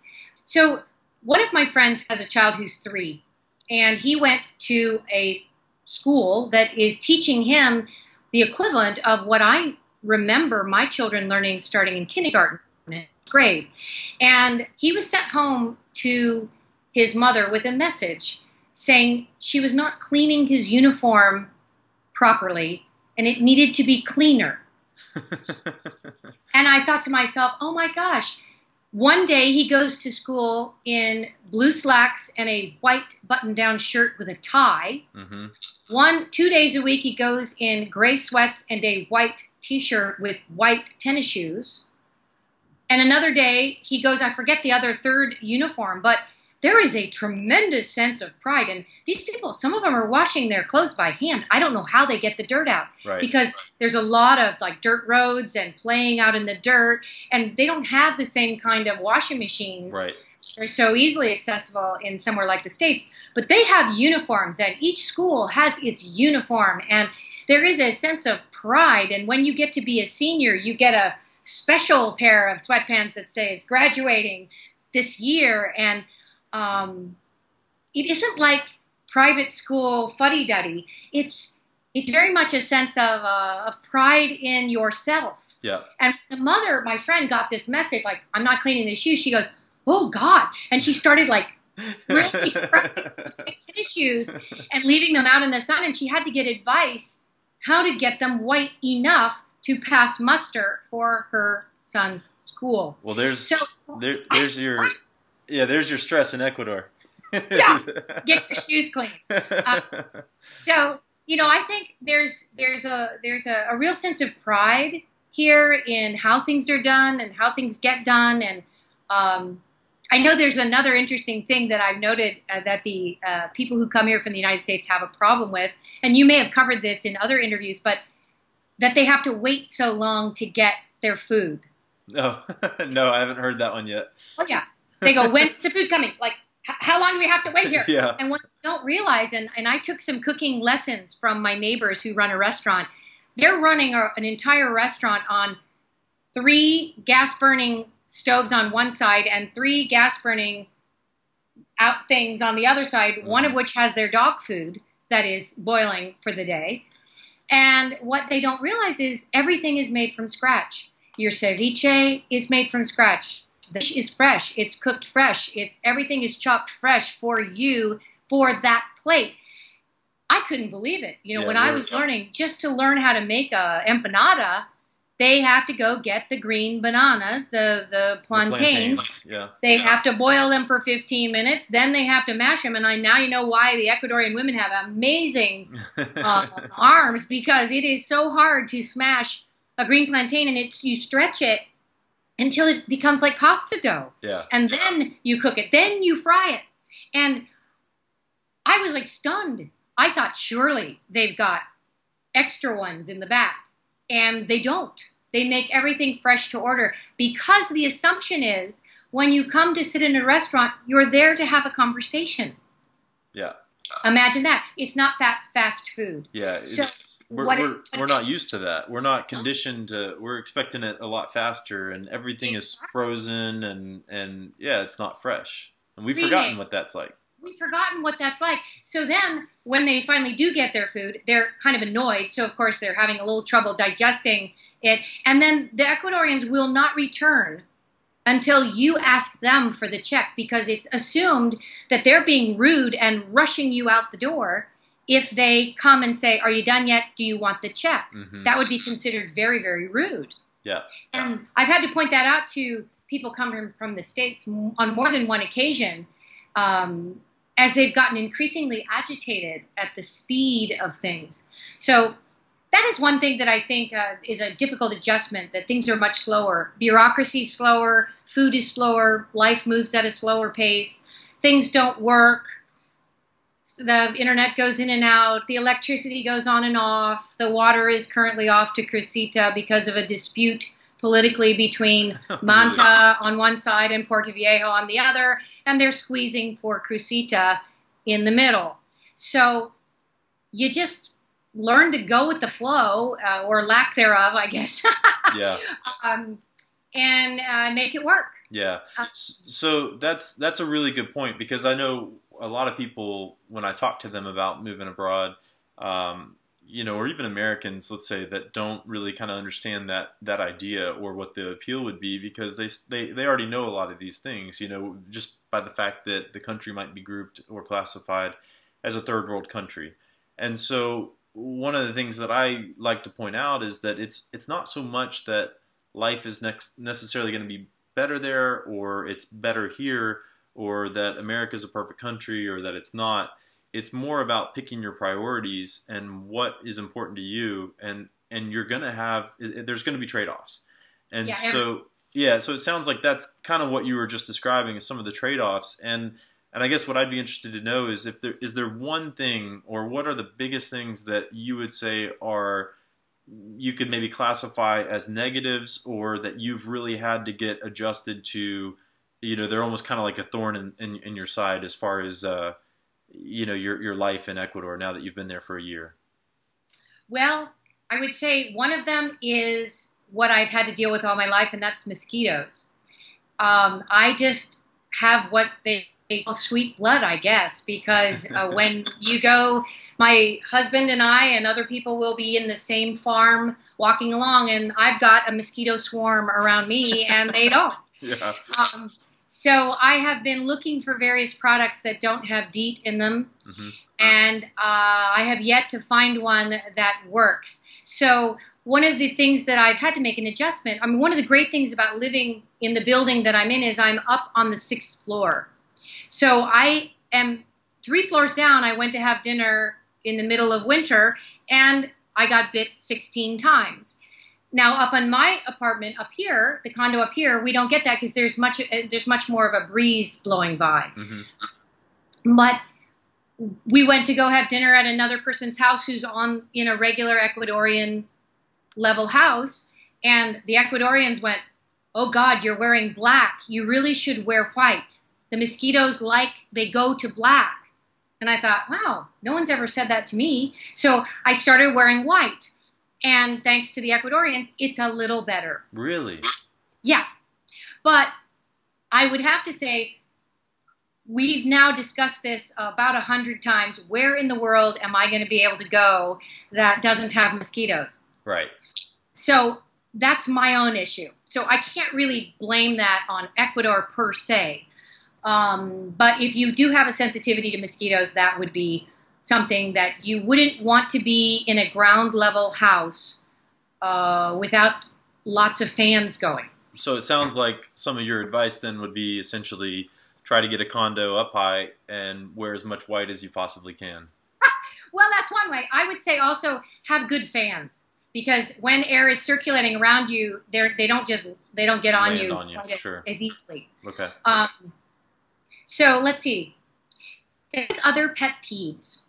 So, one of my friends has a child who's three, and he went to a school that is teaching him the equivalent of what I remember my children learning starting in kindergarten grade. And he was sent home to his mother with a message saying she was not cleaning his uniform properly and it needed to be cleaner. And I thought to myself, oh my gosh, one day he goes to school in blue slacks and a white button down shirt with a tie. hmm One, two days a week, he goes in gray sweats and a white t shirt with white tennis shoes. And another day, he goes, I forget the other third uniform, but there is a tremendous sense of pride. And these people, some of them are washing their clothes by hand. I don't know how they get the dirt out right. because there's a lot of like dirt roads and playing out in the dirt, and they don't have the same kind of washing machines right. are so easily accessible in somewhere like the states but they have uniforms and each school has its uniform and there is a sense of pride and when you get to be a senior you get a special pair of sweatpants that says graduating this year and um, it isn't like private school fuddy-duddy it's it's very much a sense of, uh, of pride in yourself Yeah. and the mother, my friend, got this message like, I'm not cleaning the shoes. She goes, Oh God. And she started like really tissues and leaving them out in the sun. And she had to get advice how to get them white enough to pass muster for her son's school. Well, there's So there, there's your yeah, there's your stress in Ecuador. Yeah. get your shoes clean. So you know, I think there's there's a there's a, a real sense of pride here in how things are done and how things get done. And um, I know there's another interesting thing that I've noted uh, that the uh, people who come here from the United States have a problem with, and you may have covered this in other interviews, but that they have to wait so long to get their food. no, no, I haven't heard that one yet. Oh yeah, they go, when's the food coming? Like, how long do we have to wait here? Yeah. And what you don't realize, and, and I took some cooking lessons from my neighbors who run a restaurant. They're running a, an entire restaurant on three gas burning stoves on one side and three gas burning out things on the other side, one of mm-hmm. which has their dog food that is boiling for the day. And what they don't realize is everything is made from scratch. Your ceviche is made from scratch. The fish is fresh. It's cooked fresh. It's everything is chopped fresh for you for that plate. I couldn't believe it. You know, Yeah, when I was learning, just to learn how to make a empanada, they have to go get the green bananas, the the The plantains. Yeah. They have to boil them for 15 minutes. Then they have to mash them. And I now you know why the Ecuadorian women have amazing uh, arms because it is so hard to smash a green plantain and it's you stretch it until it becomes like pasta dough. Yeah. and then you cook it. Then you fry it. And i was like stunned. I thought surely they've got extra ones in the back. And they don't. They make everything fresh to order. Because the assumption is when you come to sit in a restaurant you're there to have a conversation. Yeah. imagine that. It's not that fast food. Yeah. So, It's, we're, what we're, we're not used to that. We're not conditioned to. We're expecting it a lot faster, and everything is frozen, and and yeah, it's not fresh. And we've Remake. forgotten what that's like. we've forgotten what that's like. So then, when they finally do get their food, they're kind of annoyed. So, of course, they're having a little trouble digesting it. And then the Ecuadorians will not return until you ask them for the check because it's assumed that they're being rude and rushing you out the door if they come and say, Are you done yet? Do you want the check? hmm That would be considered very, very rude. Yeah. And I've had to point that out to people coming from the States on more than one occasion um, as they've gotten increasingly agitated at the speed of things. So that is one thing that I think uh, is a difficult adjustment that things are much slower. Bureaucracy is slower, food is slower, life moves at a slower pace, things don't work. The internet goes in and out. The electricity goes on and off. The water is currently off to Crucita because of a dispute politically between Manta on one side and Portoviejo on the other, and they're squeezing poor Crucita in the middle. So you just learn to go with the flow, uh, or lack thereof, I guess, Yeah. um, and uh, make it work. Yeah. Uh, So that's that's a really good point because I know a lot of people when I talk to them about moving abroad, um, you know, or even Americans, let's say, that don't really kind of understand that that idea or what the appeal would be because they they they already know a lot of these things, you know, just by the fact that the country might be grouped or classified as a third world country, and so one of the things that I like to point out is that it's it's not so much that life is next necessarily going to be better there or it's better here or that America is a perfect country or that it's not. It's more about picking your priorities and what is important to you and and you're going to have there's going to be trade-offs. And Yeah, so yeah, so it sounds like that's kind of what you were just describing as some of the trade-offs and and I guess what I'd be interested to know is if there is there one thing or what are the biggest things that you would say are you could maybe classify as negatives or that you've really had to get adjusted to you know they're almost kind of like a thorn in, in, in your side as far as uh, you know your your life in Ecuador now that you've been there for a year Well, I would say one of them is what I've had to deal with all my life, and that's mosquitoes. Um, I just have what they call sweet blood, I guess, because uh, when you go, my husband and I and other people will be in the same farm walking along, and I've got a mosquito swarm around me, and they don't. yeah Um, so I have been looking for various products that don't have DEET in them, hmm and uh, I have yet to find one that works. So one of the things that I've had to make an adjustment. I mean, one of the great things about living in the building that I'm in is I'm up on the sixth floor. So I am three floors down. I went to have dinner in the middle of winter, and I got bit 16 times. Now, up on my apartment up here, the condo up here, we don't get that because there's much uh, there's much more of a breeze blowing by. hmm But we went to go have dinner at another person's house who's on in a regular Ecuadorian level house, and the Ecuadorians went, "Oh God, you're wearing black. You really should wear white. The mosquitoes like they go to black." And I thought, "Wow, no one's ever said that to me." So I started wearing white, and thanks to the Ecuadorians, it's a little better. Really? Yeah. But I would have to say, we've now discussed this about a hundred times. Where in the world am I going to be able to go that doesn't have mosquitoes? Right. So that's my own issue. So I can't really blame that on Ecuador per se. Um, but if you do have a sensitivity to mosquitoes, that would be something that you wouldn't want to be in a ground level house uh, without lots of fans going. So it sounds like some of your advice then would be essentially try to get a condo up high and wear as much white as you possibly can. Well, that's one way. I would say also have good fans because when air is circulating around you, they they don't just they don't get on Land you, on you, quite as, as easily. Okay. Um, so let's see. There's other pet peeves.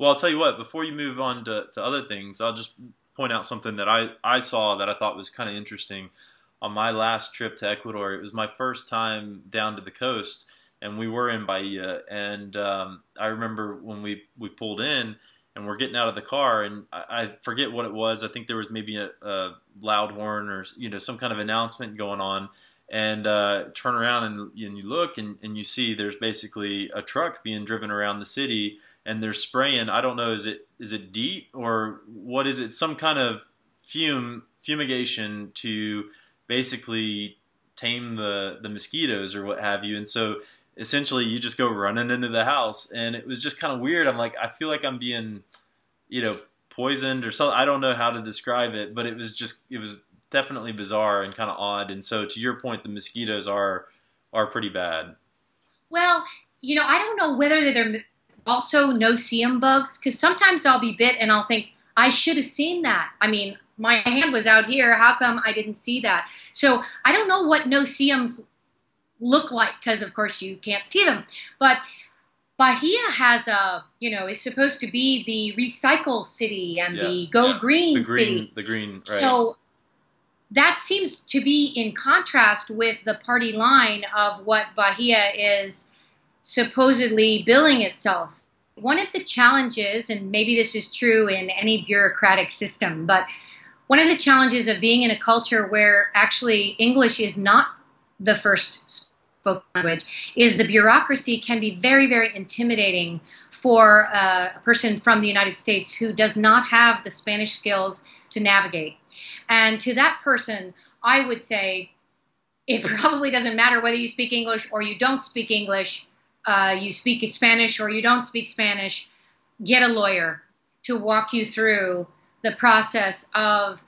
Well, I'll tell you what. Before you move on to, to other things, I'll just point out something that I, I saw that I thought was kind of interesting on my last trip to Ecuador. It was my first time down to the coast, and we were in Bahia. And um, I remember when we, we pulled in and we're getting out of the car, and I, I forget what it was. I think there was maybe a, a loud horn or you know some kind of announcement going on. And uh, turn around and, and you look and, and you see there's basically a truck being driven around the city and they're spraying. I don't know, is it is it DEET or what is it? Some kind of fume fumigation to basically tame the the mosquitoes or what have you. And so essentially, you just go running into the house, and it was just kind of weird. I'm like, I feel like I'm being, you know, poisoned or something. I don't know how to describe it, but it was just it was definitely bizarre and kind of odd. And so, to your point, the mosquitoes are are pretty bad. Well, you know, I don't know whether they're also no-seum bugs because sometimes I'll be bit and I'll think I should have seen that. I mean, my hand was out here. How come I didn't see that? So I don't know what no-seums look like because, of course, you can't see them. But Bahia has a, you know, is supposed to be the recycle city and Yeah, the go yeah. green, The green, city. the green, right? So that seems to be in contrast with the party line of what Bahia is supposedly billing itself. One of the challenges, and maybe this is true in any bureaucratic system, but one of the challenges of being in a culture where actually English is not the first spoken language is the bureaucracy can be very, very intimidating for uh, a person from the United States who does not have the Spanish skills to navigate. And to that person, I would say it probably doesn't matter whether you speak English or you don't speak English, uh, you speak Spanish or you don't speak Spanish, get a lawyer to walk you through the process of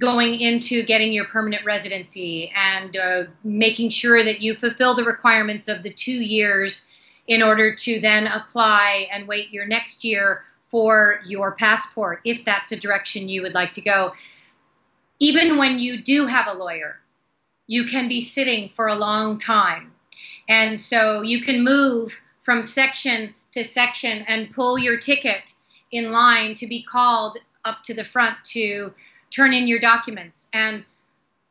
going into getting your permanent residency and uh, making sure that you fulfill the requirements of the two years in order to then apply and wait your next year for your passport if that's a direction you would like to go. Even when you do have a lawyer, you can be sitting for a long time. And so you can move from section to section and pull your ticket in line to be called up to the front to turn in your documents. And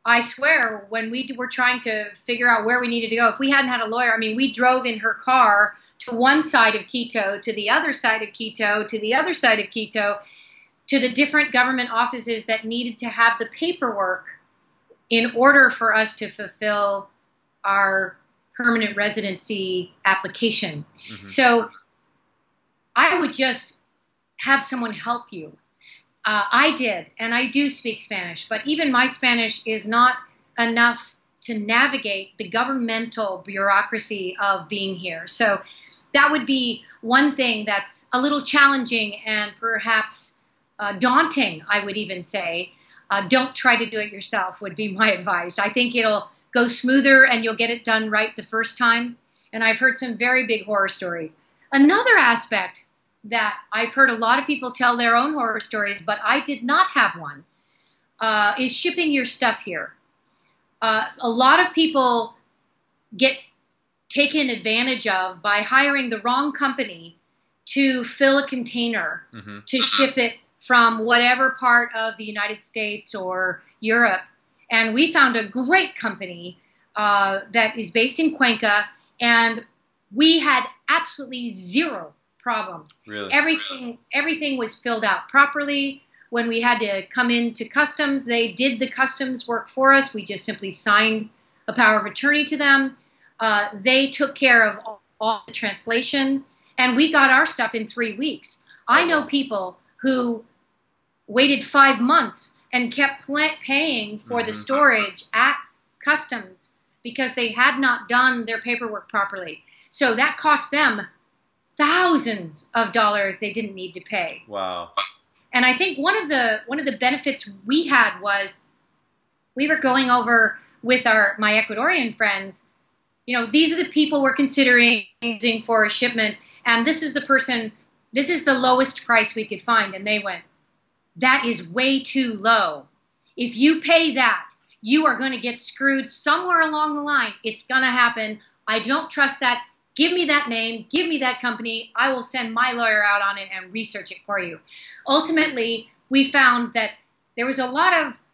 I swear, when we were trying to figure out where we needed to go, if we hadn't had a lawyer, I mean, we drove in her car to one side of Quito, to the other side of Quito, to the other side of Quito, to the different government offices that needed to have the paperwork in order for us to fulfill our permanent residency application. Mhm. So I would just have someone help you. Uh, I did, and I do speak Spanish, but even my Spanish is not enough to navigate the governmental bureaucracy of being here. So that would be one thing that's a little challenging and perhaps uh, daunting, I would even say. Uh, don't try to do it yourself, would be my advice. I think it'll go smoother and you'll get it done right the first time. And I've heard some very big horror stories. Another aspect that I've heard a lot of people tell their own horror stories, but I did not have one, uh, is shipping your stuff here. Uh, a lot of people get taken advantage of by hiring the wrong company to fill a container mm-hmm. to ship it from whatever part of the United States or Europe. And we found a great company uh, that is based in Cuenca, and we had absolutely zero problems. Really? Everything everything was filled out properly. When we had to come into customs, they did the customs work for us. We just simply signed a power of attorney to them. Uh, they took care of all, all, the translation, and we got our stuff in three weeks. I know people who waited five months and kept paying for mm-hmm. the storage at customs because they had not done their paperwork properly. So that cost them thousands of dollars they didn't need to pay. Wow. And I think one of the one of the benefits we had was we were going over with our my Ecuadorian friends. You know, these are the people we're considering using for a shipment, and this is the person. This is the lowest price we could find, and they went, "That is way too low. If you pay that, you are going to get screwed somewhere along the line. It's going to happen. I don't trust that. Give me that name, give me that company. I will send my lawyer out on it and research it for you. Ultimately, we found that there was a lot of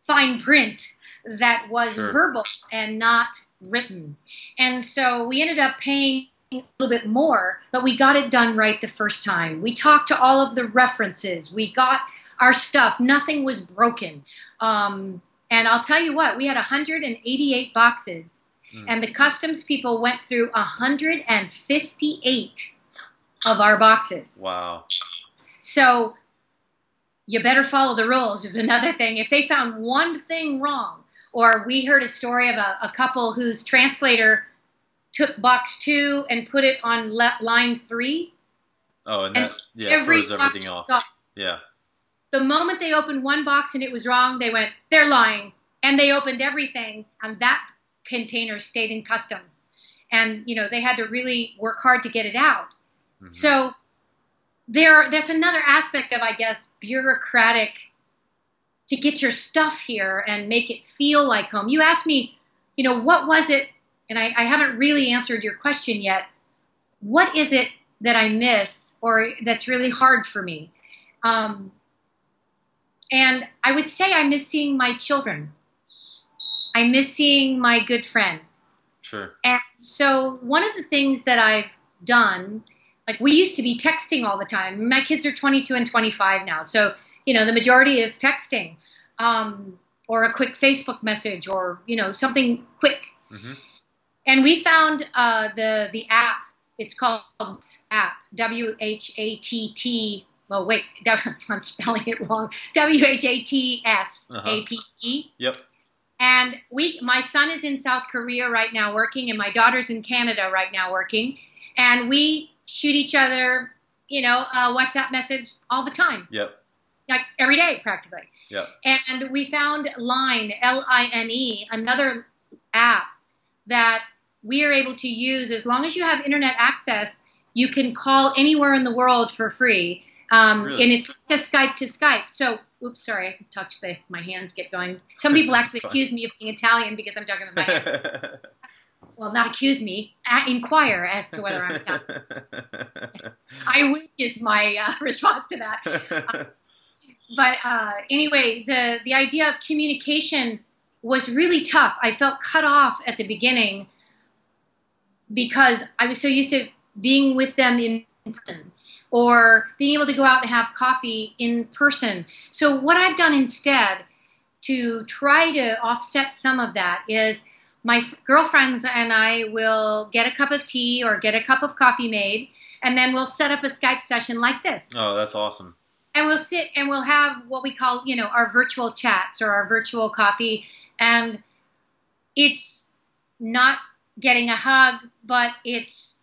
fine print that was sure. verbal and not written. And so we ended up paying a little bit more, but we got it done right the first time. We talked to all of the references. We got our stuff. Nothing was broken. Um, and I'll tell you what, we had 188 boxes Mm. And the customs people went through 158 of our boxes. Wow. So you better follow the rules is another thing. If they found one thing wrong, or we heard a story of a, a couple whose translator took box two and put it on le- line three. Oh, and, and that yeah, every throws everything off. off. Yeah. The moment they opened one box and it was wrong, they went, they're lying. And they opened everything, and that container stayed in customs and you know they had to really work hard to get it out mm-hmm. so there that's another aspect of i guess bureaucratic to get your stuff here and make it feel like home you asked me you know what was it and I, I haven't really answered your question yet what is it that i miss or that's really hard for me um, and i would say i miss seeing my children I miss seeing my good friends. Sure. And so one of the things that I've done, like we used to be texting all the time. My kids are 22 and 25 now, so you know the majority is texting, um, or a quick Facebook message, or you know something quick. Mm-hmm. And we found uh, the the app. It's called app W H A T T. Well, wait, I'm spelling it wrong. W H A T S A P E. Yep. And we, my son is in South Korea right now working, and my daughter's in Canada right now working. And we shoot each other, you know, a WhatsApp message all the time. Yep. Like every day, practically. Yep. And we found Line, L I N E, another app that we are able to use as long as you have internet access. You can call anywhere in the world for free. Um, really? And it's like a Skype to Skype. So oops, sorry, I touched the, my hands get going. Some people actually accuse me of being Italian because I'm talking with my hands. well, not accuse me, inquire as to whether I'm Italian. I wink is my uh, response to that. Uh, but uh, anyway, the, the idea of communication was really tough. I felt cut off at the beginning because I was so used to being with them in person or being able to go out and have coffee in person. So, what I've done instead to try to offset some of that is my f- girlfriends and I will get a cup of tea or get a cup of coffee made, and then we'll set up a Skype session like this. Oh, that's awesome. And we'll sit and we'll have what we call, you know, our virtual chats or our virtual coffee. And it's not getting a hug, but it's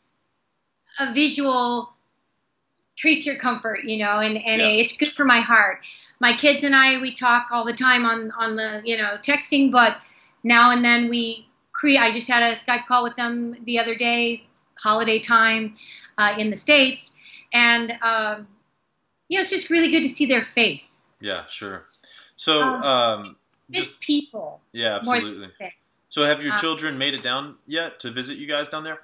a visual treat your comfort, you know, and, and Yeah. it's good for my heart. My kids and I, we talk all the time on, on the, you know, texting, but now and then we create, I just had a Skype call with them the other day, holiday time uh, in the States. And, um, you know, it's just really good to see their face. Yeah, sure. So, Um, um, Miss just people. yeah, absolutely. So, have your Uh, children made it down yet to visit you guys down there?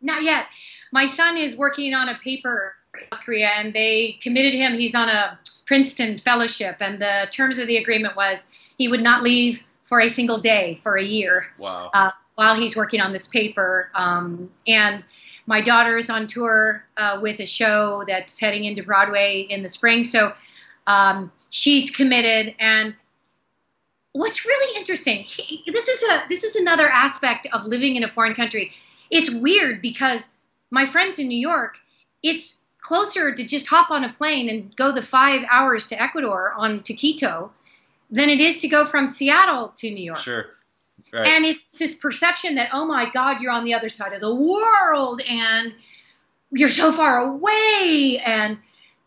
Not yet. My son is working on a paper in Korea, and they committed him. He's on a Princeton fellowship, and the terms of the agreement was he would not leave for a single day for a year Wow. uh, while he's working on this paper. Um, and my daughter is on tour uh, with a show that's heading into Broadway in the spring, so um, she's committed. And what's really interesting, this is a this is another aspect of living in a foreign country. It's weird because my friends in New York, it's closer to just hop on a plane and go the five hours to Ecuador on to Quito than it is to go from Seattle to New York. Sure. Right. And it's this perception that, oh my God, you're on the other side of the world and you're so far away. And,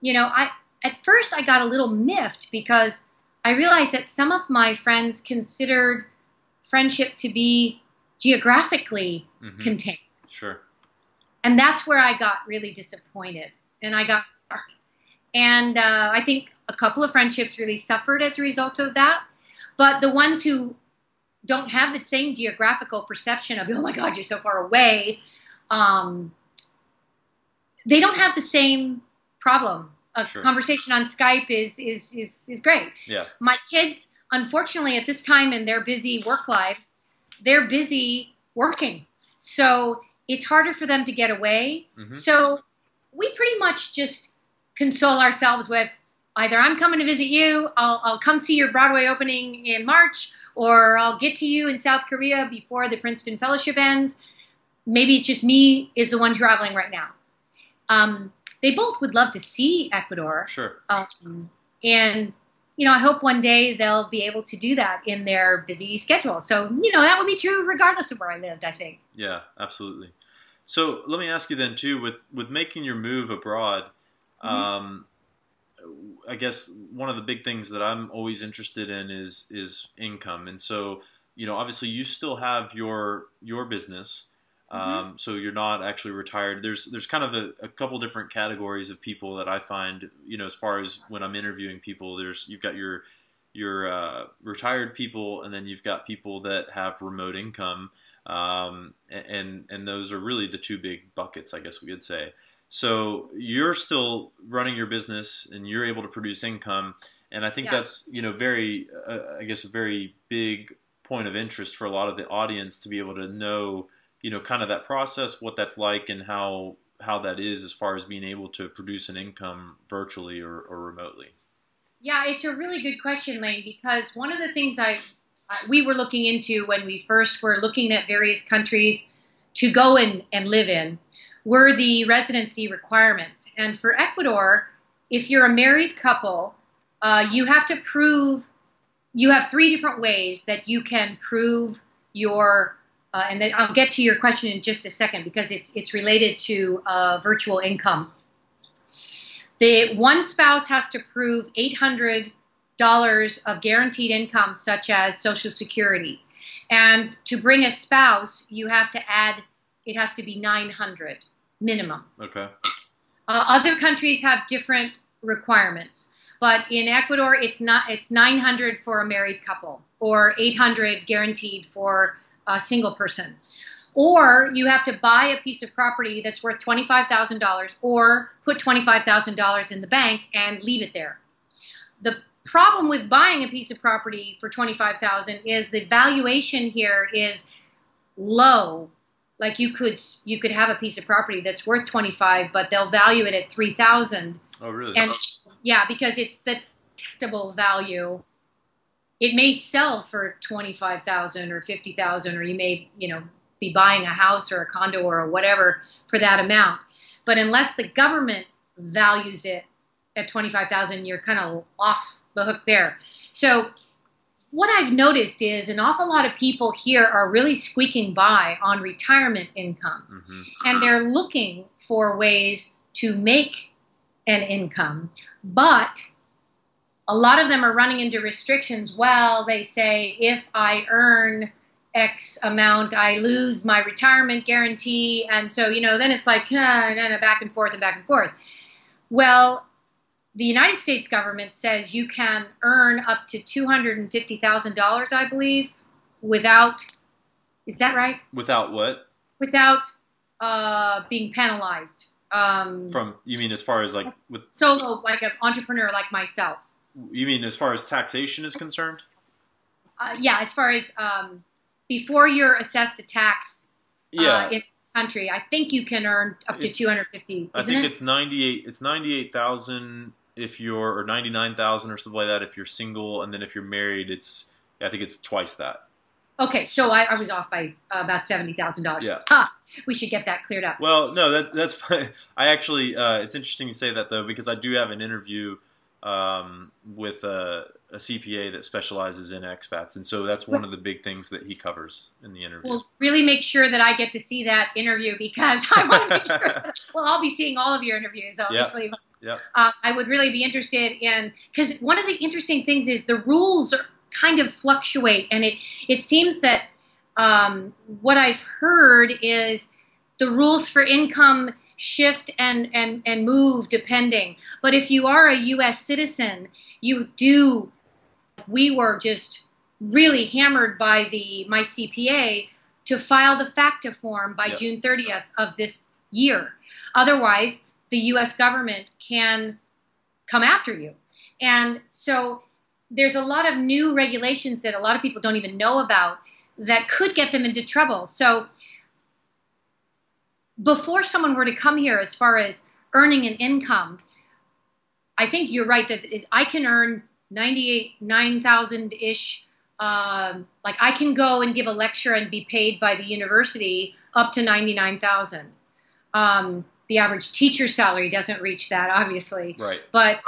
you know, I at first I got a little miffed because I realized that some of my friends considered friendship to be geographically Mhm. contained. Sure. And that's where I got really disappointed. And I got. And uh, I think a couple of friendships really suffered as a result of that. But the ones who don't have the same geographical perception of, oh my God, you're so far away, um, they don't have the same problem. A Sure. conversation on Skype is, is, is, is great. Yeah. My kids, unfortunately, at this time in their busy work life, they're busy working. So it's harder for them to get away. Mhm. So we pretty much just console ourselves with either I'm coming to visit you, I'll, I'll come see your Broadway opening in March, or I'll get to you in South Korea before the Princeton Fellowship ends. Maybe it's just me is the one traveling right now. Um, they both would love to see Ecuador. Sure. Um, and, you know, I hope one day they'll be able to do that in their busy schedule. So, you know, that would be true regardless of where I lived, I think. Yeah, absolutely. So let me ask you then too, with with making your move abroad, Mhm. um, I guess one of the big things that I'm always interested in is is income, and so you know, obviously, you still have your your business, um, so you're not actually retired. There's there's kind of a, a couple different categories of people that I find, you know, as far as when I'm interviewing people, there's you've got your your uh, retired people, and then you've got people that have remote income um, and and those are really the two big buckets, I guess we could say. So you're still running your business, and you're able to produce income, and I think Yeah. that's you know very, uh, I guess, a very big point of interest for a lot of the audience to be able to know, you know, kind of that process, what that's like, and how how that is as far as being able to produce an income virtually or, or remotely. Yeah, it's a really good question, Lane, because one of the things I we were looking into when we first were looking at various countries to go and, and live in were the residency requirements. And for Ecuador, if you're a married couple, uh, you have to prove you have three different ways that you can prove your uh, and then I'll get to your question in just a second because it's it's related to uh, virtual income. The one spouse has to prove eight hundred dollars of guaranteed income, such as Social Security, and to bring a spouse, you have to add. It has to be nine hundred minimum. Okay. Uh, other countries have different requirements, but in Ecuador, it's not. It's 900 for a married couple, or 800 guaranteed for a single person. Or you have to buy a piece of property that's worth $25,000, or put $25,000 in the bank and leave it there. The problem with buying a piece of property for 25,000 is the valuation here is low like you could you could have a piece of property that's worth 25 but they'll value it at 3000 Oh, really? and yeah because it's the taxable value it may sell for 25000 or 50000 or you may you know be buying a house or a condo or whatever for that amount. But unless the government values it at 25000 you're kind of off the hook there. So what I've noticed is an awful lot of people here are really squeaking by on retirement income, hmm and they're looking for ways to make an income, but a lot of them are running into restrictions. Well, they say if I earn X amount, I lose my retirement guarantee, and so you know, then it's like uh, no, no, back and forth and back and forth. Well, the United States government says you can earn up to two hundred and fifty thousand dollars, I believe, without. Is that right? Without what? Without uh, being penalized. Um, From you mean as far as like with solo, like an entrepreneur like myself. You mean as far as taxation is concerned? Uh, yeah, as far as um, before you're assessed a tax Yeah, uh, in the country, I think you can earn up to It's- 250. I think it? it's ninety eight. It's ninety eight thousand if you're or ninety nine thousand or something like that if you're single, and then if you're married, it's I think it's twice that. Okay, so I, I was off by uh, about seventy thousand dollars. Yeah. We should get that cleared up. Well, no, that, that's fine. I actually, uh, it's interesting you say that though, because I do have an interview um, with a, a CPA that specializes in expats, and so that's one of the big things that he covers in the interview. We'll really make sure that I get to see that interview because I want to make sure. That, well, I'll be seeing all of your interviews, obviously. Yep. Uh, I would really be interested in because one of the interesting things is the rules are kind of fluctuate, and it it seems that um, what I've heard is the rules for income shift and, and, and move depending. But if you are a U.S. citizen, you do. We were just really hammered by the my CPA to file the FATCA form by Yep. June 30th of this year. Otherwise, the U.S. government can come after you. And so there's a lot of new regulations that a lot of people don't even know about that could get them into trouble. So before someone were to come here as far as earning an income, I think you're right that is I can earn 98 9,000 ish um, like I can go and give a lecture and be paid by the university up to 99,000. Um, the average teacher salary doesn't reach that obviously. right. But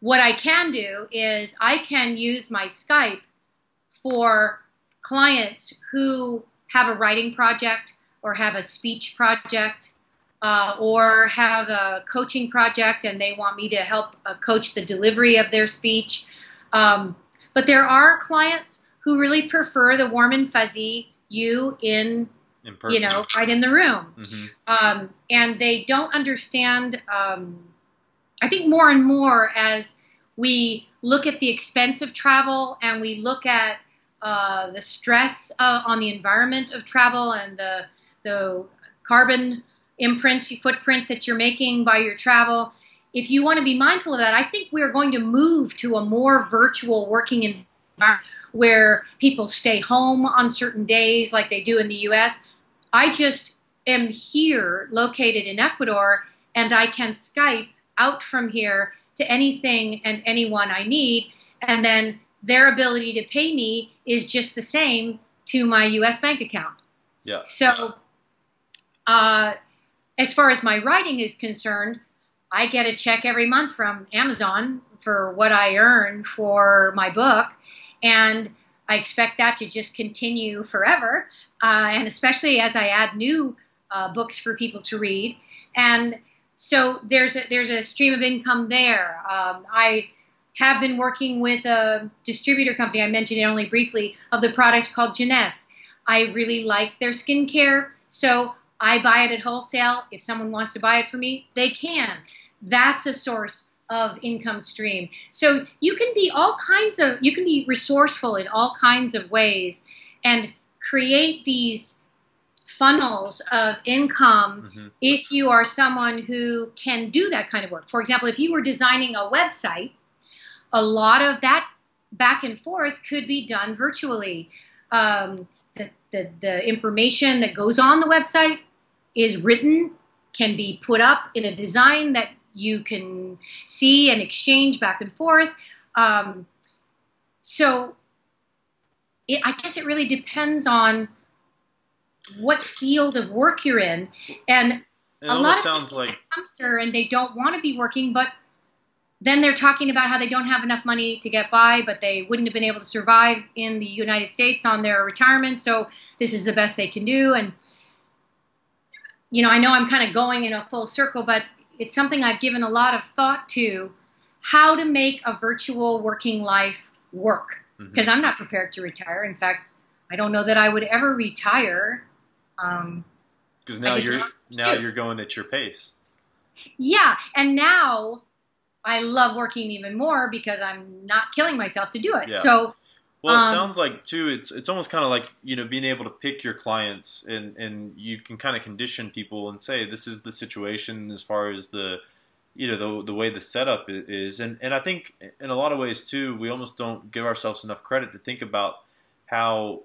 what I can do is I can use my Skype for clients who have a writing project or have a speech project uh, or have a coaching project and they want me to help uh, coach the delivery of their speech. Um, but there are clients who really prefer the warm and fuzzy you in, In person. you know, right in the room hmm um, and they don't understand. Um, I think more and more as we look at the expense of travel and we look at uh, the stress uh, on the environment of travel and the the carbon imprint footprint that you're making by your travel. If you want to be mindful of that, I think we're going to move to a more virtual working environment where people stay home on certain days like they do in the US. I just am here located in Ecuador and I can Skype out from here to anything and anyone I need. And then their ability to pay me is just the same to my US bank account. Yeah. So, uh, as far as my writing is concerned, I get a check every month from Amazon for what I earn for my book. And I expect that to just continue forever. Uh, and especially as I add new uh, books for people to read. And so there's a, there's a stream of income there. Um, I have been working with a distributor company, I mentioned it only briefly, of the products called Jeunesse. I really like their skincare, so I buy it at wholesale. If someone wants to buy it for me, they can. That's a source of income stream. So you can be all kinds of, you can be resourceful in all kinds of ways and create these funnels of income hmm if you are someone who can do that kind of work. For example, if you were designing a website, a lot of that back and forth could be done virtually. Um, the, the, the information that goes on the website is written, can be put up in a design that you can see and exchange back and forth. Um, so it, I guess it really depends on what field of work you're in. And It a lot of sounds people like here and they don't want to be working, but then they're talking about how they don't have enough money to get by, but they wouldn't have been able to survive in the United States on their retirement. So this is the best they can do. And, you know, I know I'm kind of going in a full circle, but it's something I've given a lot of thought to how to make a virtual working life work. Because mm-hmm. I'm not prepared to retire. In fact, I don't know that I would ever retire. Because um, now you're now you're going at your pace. Yeah, and now I love working even more because I'm not killing myself to do it. Yeah. So well, it um, sounds like too. It's it's almost kind of like you know being able to pick your clients and and you can kind of condition people and say this is the situation as far as the you know the the way the setup is and and I think in a lot of ways too we almost don't give ourselves enough credit to think about how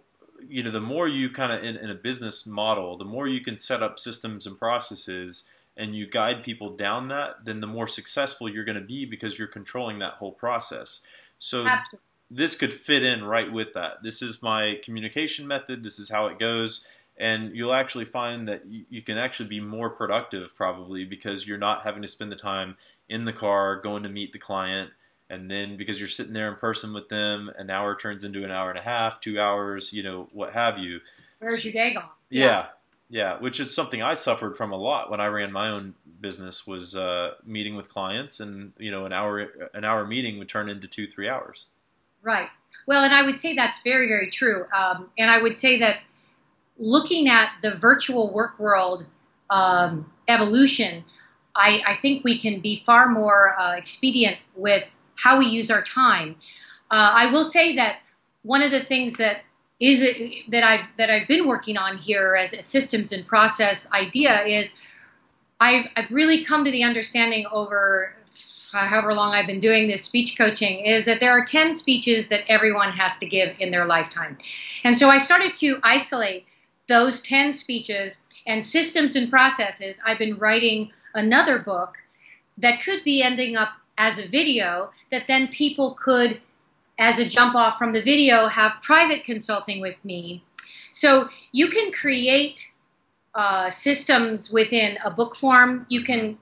you know the more you kind of in, in a business model the more you can set up systems and processes and you guide people down that, then the more successful you're going to be because you're controlling that whole process. So Absolutely. This could fit in right with that. This is my communication method. This is how it goes. And you'll actually find that you, you can actually be more productive probably because you're not having to spend the time in the car going to meet the client. And then because you're sitting there in person with them, an hour turns into an hour and a half, two hours, you know, what have you. Where's your day gone? yeah. yeah yeah, which is something I suffered from a lot when I ran my own business. Was uh, meeting with clients, and you know, an hour an hour meeting would turn into two three hours. Right. Well, and I would say that's very very true. Um, and I would say that looking at the virtual work world um, evolution, I, I, think we can be far more uh, expedient with how we use our time. Uh, I will say that one of the things that is it that I've that I've been working on here as a systems and process idea is I've I've really come to the understanding over however long I've been doing this speech coaching is that there are 10 speeches that everyone has to give in their lifetime. And so I started to isolate those 10 speeches and systems and processes. I've been writing another book that could be ending up as a video that then people could as a jump off from the video, have private consulting with me. So you can create uh, systems within a book form. You can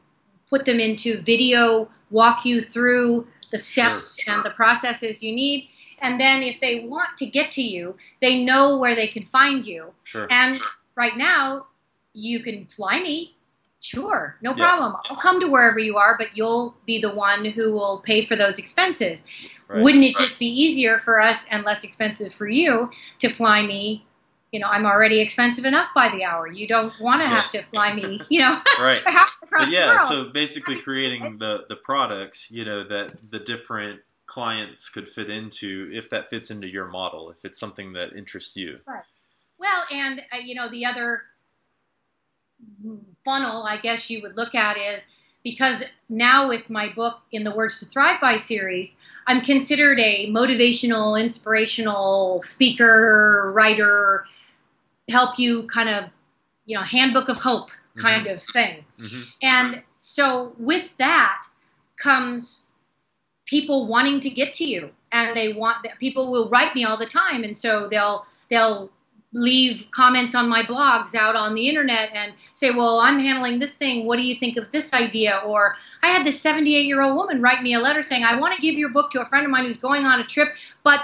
put them into video, walk you through the steps sure. and the processes you need. And then if they want to get to you, they know where they can find you. Sure. And right now, you can fly me Sure, no problem. I'll come to wherever you are, but you'll be the one who will pay for those expenses. Right. Wouldn't it just be easier for us and less expensive for you to fly me? You know, I'm already expensive enough by the hour. You don't want to have to fly me, you know, right? yeah, so basically creating the the products, you know, that the different clients could fit into if that fits into your model, if it's something that interests you. Right. Well, and uh, you know, the other funnel, I guess you would look at is because now with my book in the Words to Thrive By series, I'm considered a motivational, inspirational speaker, writer, help you kind of, you know, handbook of hope kind mm-hmm. of thing. Mm-hmm. And so with that comes people wanting to get to you and they want that people will write me all the time and so they'll they'll leave comments on my blogs out on the internet and say, well, I'm handling this thing. What do you think of this idea? Or I had this 78 year old woman write me a letter saying, I want to give your book to a friend of mine who's going on a trip, but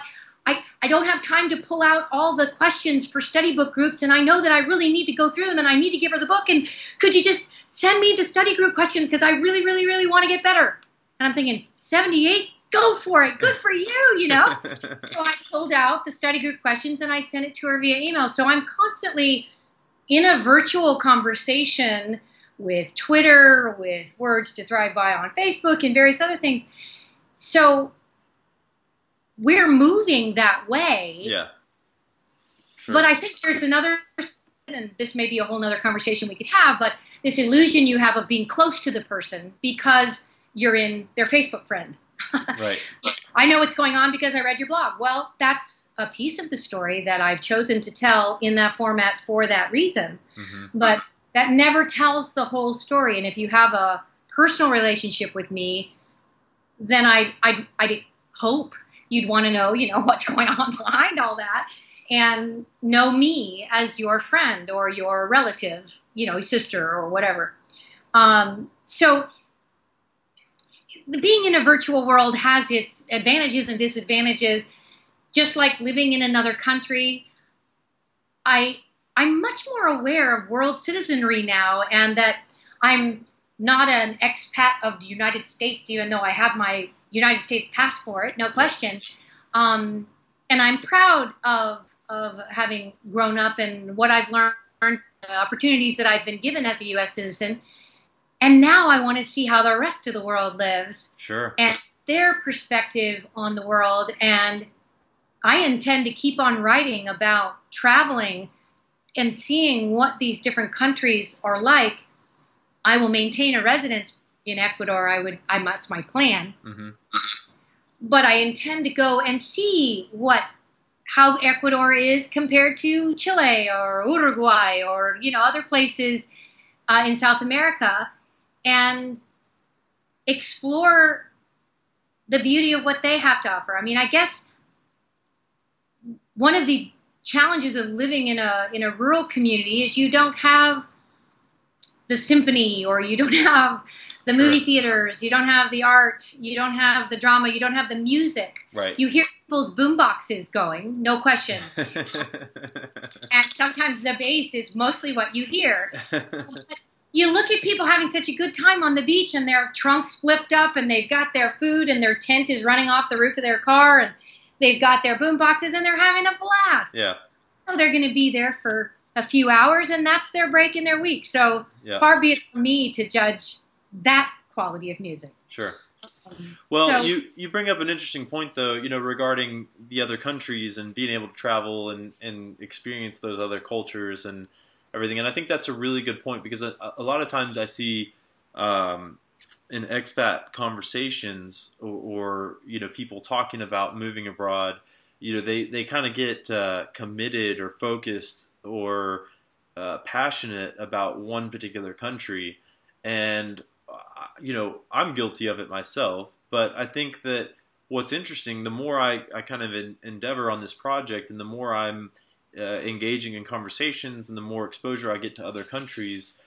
I, I don't have time to pull out all the questions for study book groups, and I know that I really need to go through them, and I need to give her the book. And could you just send me the study group questions because I really, really, really want to get better? And I'm thinking, 78? go for it. Good for you, you know? so I pulled out the study group questions and I sent it to her via email. So I'm constantly in a virtual conversation with Twitter, with Words to Thrive By on Facebook, and various other things. So we're moving that way. Yeah. Sure. But I think there's another, and this may be a whole other conversation we could have, but this illusion you have of being close to the person because you're in their Facebook friend right. I know what's going on because I read your blog. Well, that's a piece of the story that I've chosen to tell in that format for that reason. Mm-hmm. But that never tells the whole story. And if you have a personal relationship with me, then I I I hope you'd want to know, you know, what's going on behind all that and know me as your friend or your relative, you know, sister or whatever. Um, so being in a virtual world has its advantages and disadvantages. Just like living in another country, I I'm much more aware of world citizenry now, and that I'm not an expat of the United States, even though I have my United States passport, no question. Um, and I'm proud of of having grown up and what I've learned, the opportunities that I've been given as a U.S. citizen. And now I want to see how the rest of the world lives. Sure. And their perspective on the world. And I intend to keep on writing about traveling and seeing what these different countries are like. I will maintain a residence in Ecuador. I would. I, that's my plan. Mm-hmm. But I intend to go and see what how Ecuador is compared to Chile or Uruguay or you know other places uh, in South America, and explore the beauty of what they have to offer. I mean, I guess one of the challenges of living in a in a rural community is you don't have the symphony or you don't have the Sure. movie theaters, you don't have the art, you don't have the drama, you don't have the music. Right. You hear people's boom boxes going, no question. And sometimes the bass is mostly what you hear. You look at people having such a good time on the beach and their trunks flipped up and they've got their food and their tent is running off the roof of their car and they've got their boom boxes and they're having a blast. yeah. So they're going to be there for a few hours and that's their break in their week. So Yeah. far be it from me to judge that quality of music. Sure. Well, So- you, you bring up an interesting point, though, you know, regarding the other countries and being able to travel and, and experience those other cultures and everything. And I think that's a really good point because a, a lot of times I see um, in expat conversations or, or, you know, people talking about moving abroad, you know, they, they kind of get uh, committed or focused or uh, passionate about one particular country. And you know, I'm guilty of it myself, but I think that what's interesting, the more I, I kind of en- endeavor on this project and the more I'm uh, engaging in conversations and the more exposure I get to other countries,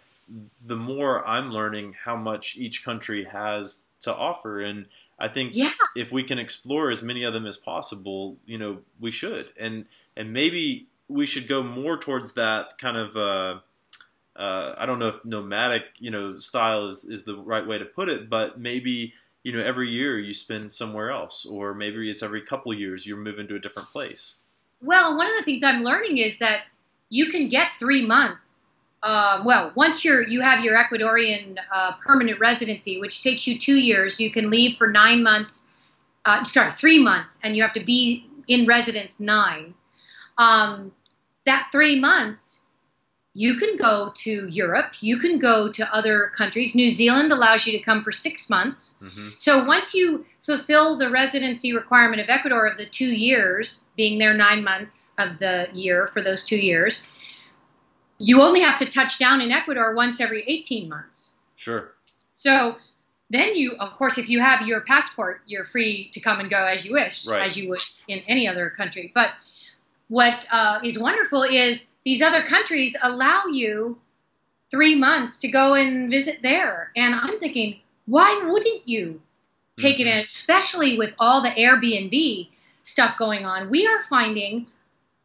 the more I'm learning how much each country has to offer. And I think Yeah. if we can explore as many of them as possible, you know, we should. And, and maybe we should go more towards that kind of, uh, uh, I don't know if nomadic, you know, style is, is the right way to put it, but maybe, you know, every year you spend somewhere else, or maybe it's every couple years you're moving to a different place. Well, one of the things I'm learning is that you can get three months. Uh, well, once you're you have your Ecuadorian uh, permanent residency, which takes you two years, you can leave for nine months. Uh, sorry, three months, and you have to be in residence nine. Um, that three months, you can go to Europe. You can go to other countries. New Zealand allows you to come for six months. hmm So once you fulfill the residency requirement of Ecuador of the two years, being there nine months of the year for those two years, you only have to touch down in Ecuador once every 18 months. Sure. So then you, of course, if you have your passport, you're free to come and go as you wish, Right. as you would in any other country. But what uh, is wonderful is these other countries allow you three months to go and visit there. And I'm thinking, why wouldn't you take Mhm. it especially with all the Airbnb stuff going on? We are finding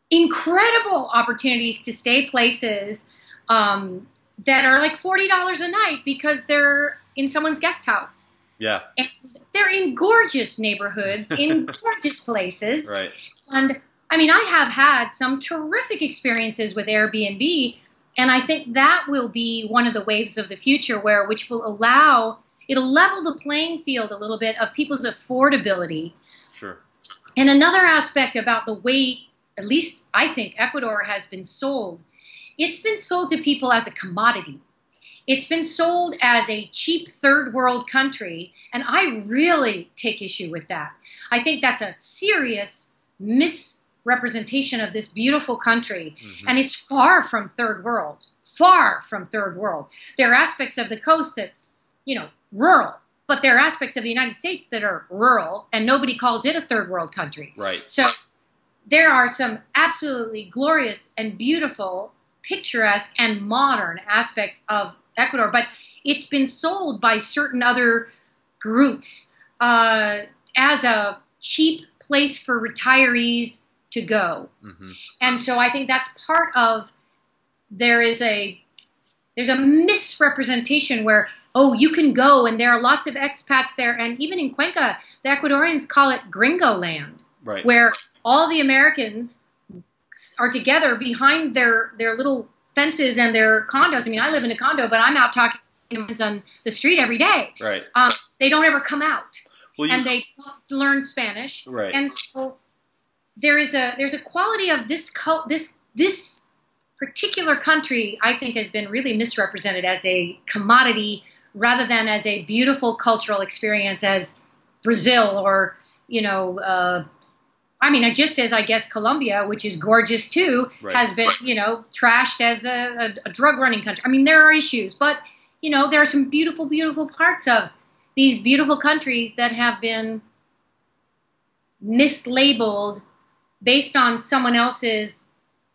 incredible opportunities to stay places um, that are like $40 a night because they're in someone's guest house. Yeah. And they're in gorgeous neighborhoods, in gorgeous places. Right. And I mean, I have had some terrific experiences with Airbnb, and I think that will be one of the waves of the future where which will allow it'll level the playing field a little bit of people's affordability. Sure. And another aspect about the way at least I think Ecuador has been sold, it's been sold to people as a commodity. It's been sold as a cheap third world country, and I really take issue with that. I think that's a serious misrepresentation of this beautiful country, Mhm. and it's far from third world. Far from third world. There are aspects of the coast that, you know, rural, but there are aspects of the United States that are rural, and nobody calls it a third world country. Right. So there are some absolutely glorious and beautiful, picturesque and modern aspects of Ecuador, but it's been sold by certain other groups uh, as a cheap place for retirees to go. Mm-hmm. And so I think that's part of there is a there's a misrepresentation where oh you can go and there are lots of expats there and even in Cuenca the Ecuadorians call it gringo land right. where all the Americans are together behind their their little fences and their condos. I mean I live in a condo but I'm out talking on the street every day. Right. Um, they don't ever come out. Well, and they learn Spanish. Right. And so there is a there's a quality of this cult this this particular country I think has been really misrepresented as a commodity rather than as a beautiful cultural experience as Brazil or you know uh, I mean just as I guess Colombia which is gorgeous too right. has been you know trashed as a, a, a drug running country I mean there are issues but you know there are some beautiful beautiful parts of these beautiful countries that have been mislabeled based on someone else's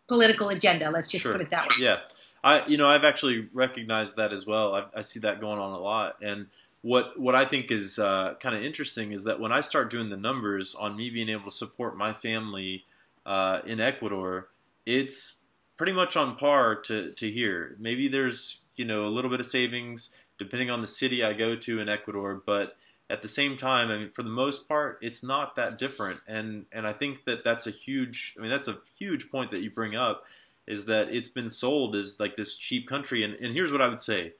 political agenda. Let's just sure. put it that way. Yeah, I you know I've actually recognized that as well. I, I see that going on a lot, and what what I think is uh, kind of interesting is that when I start doing the numbers on me being able to support my family uh, in Ecuador, it's pretty much on par to to here. Maybe there's you know a little bit of savings depending on the city I go to in Ecuador, but at the same time, I mean, for the most part, it's not that different, and and I think that that's a huge. I mean, that's a huge point that you bring up, is that it's been sold as like this cheap country, and and here's what I would say,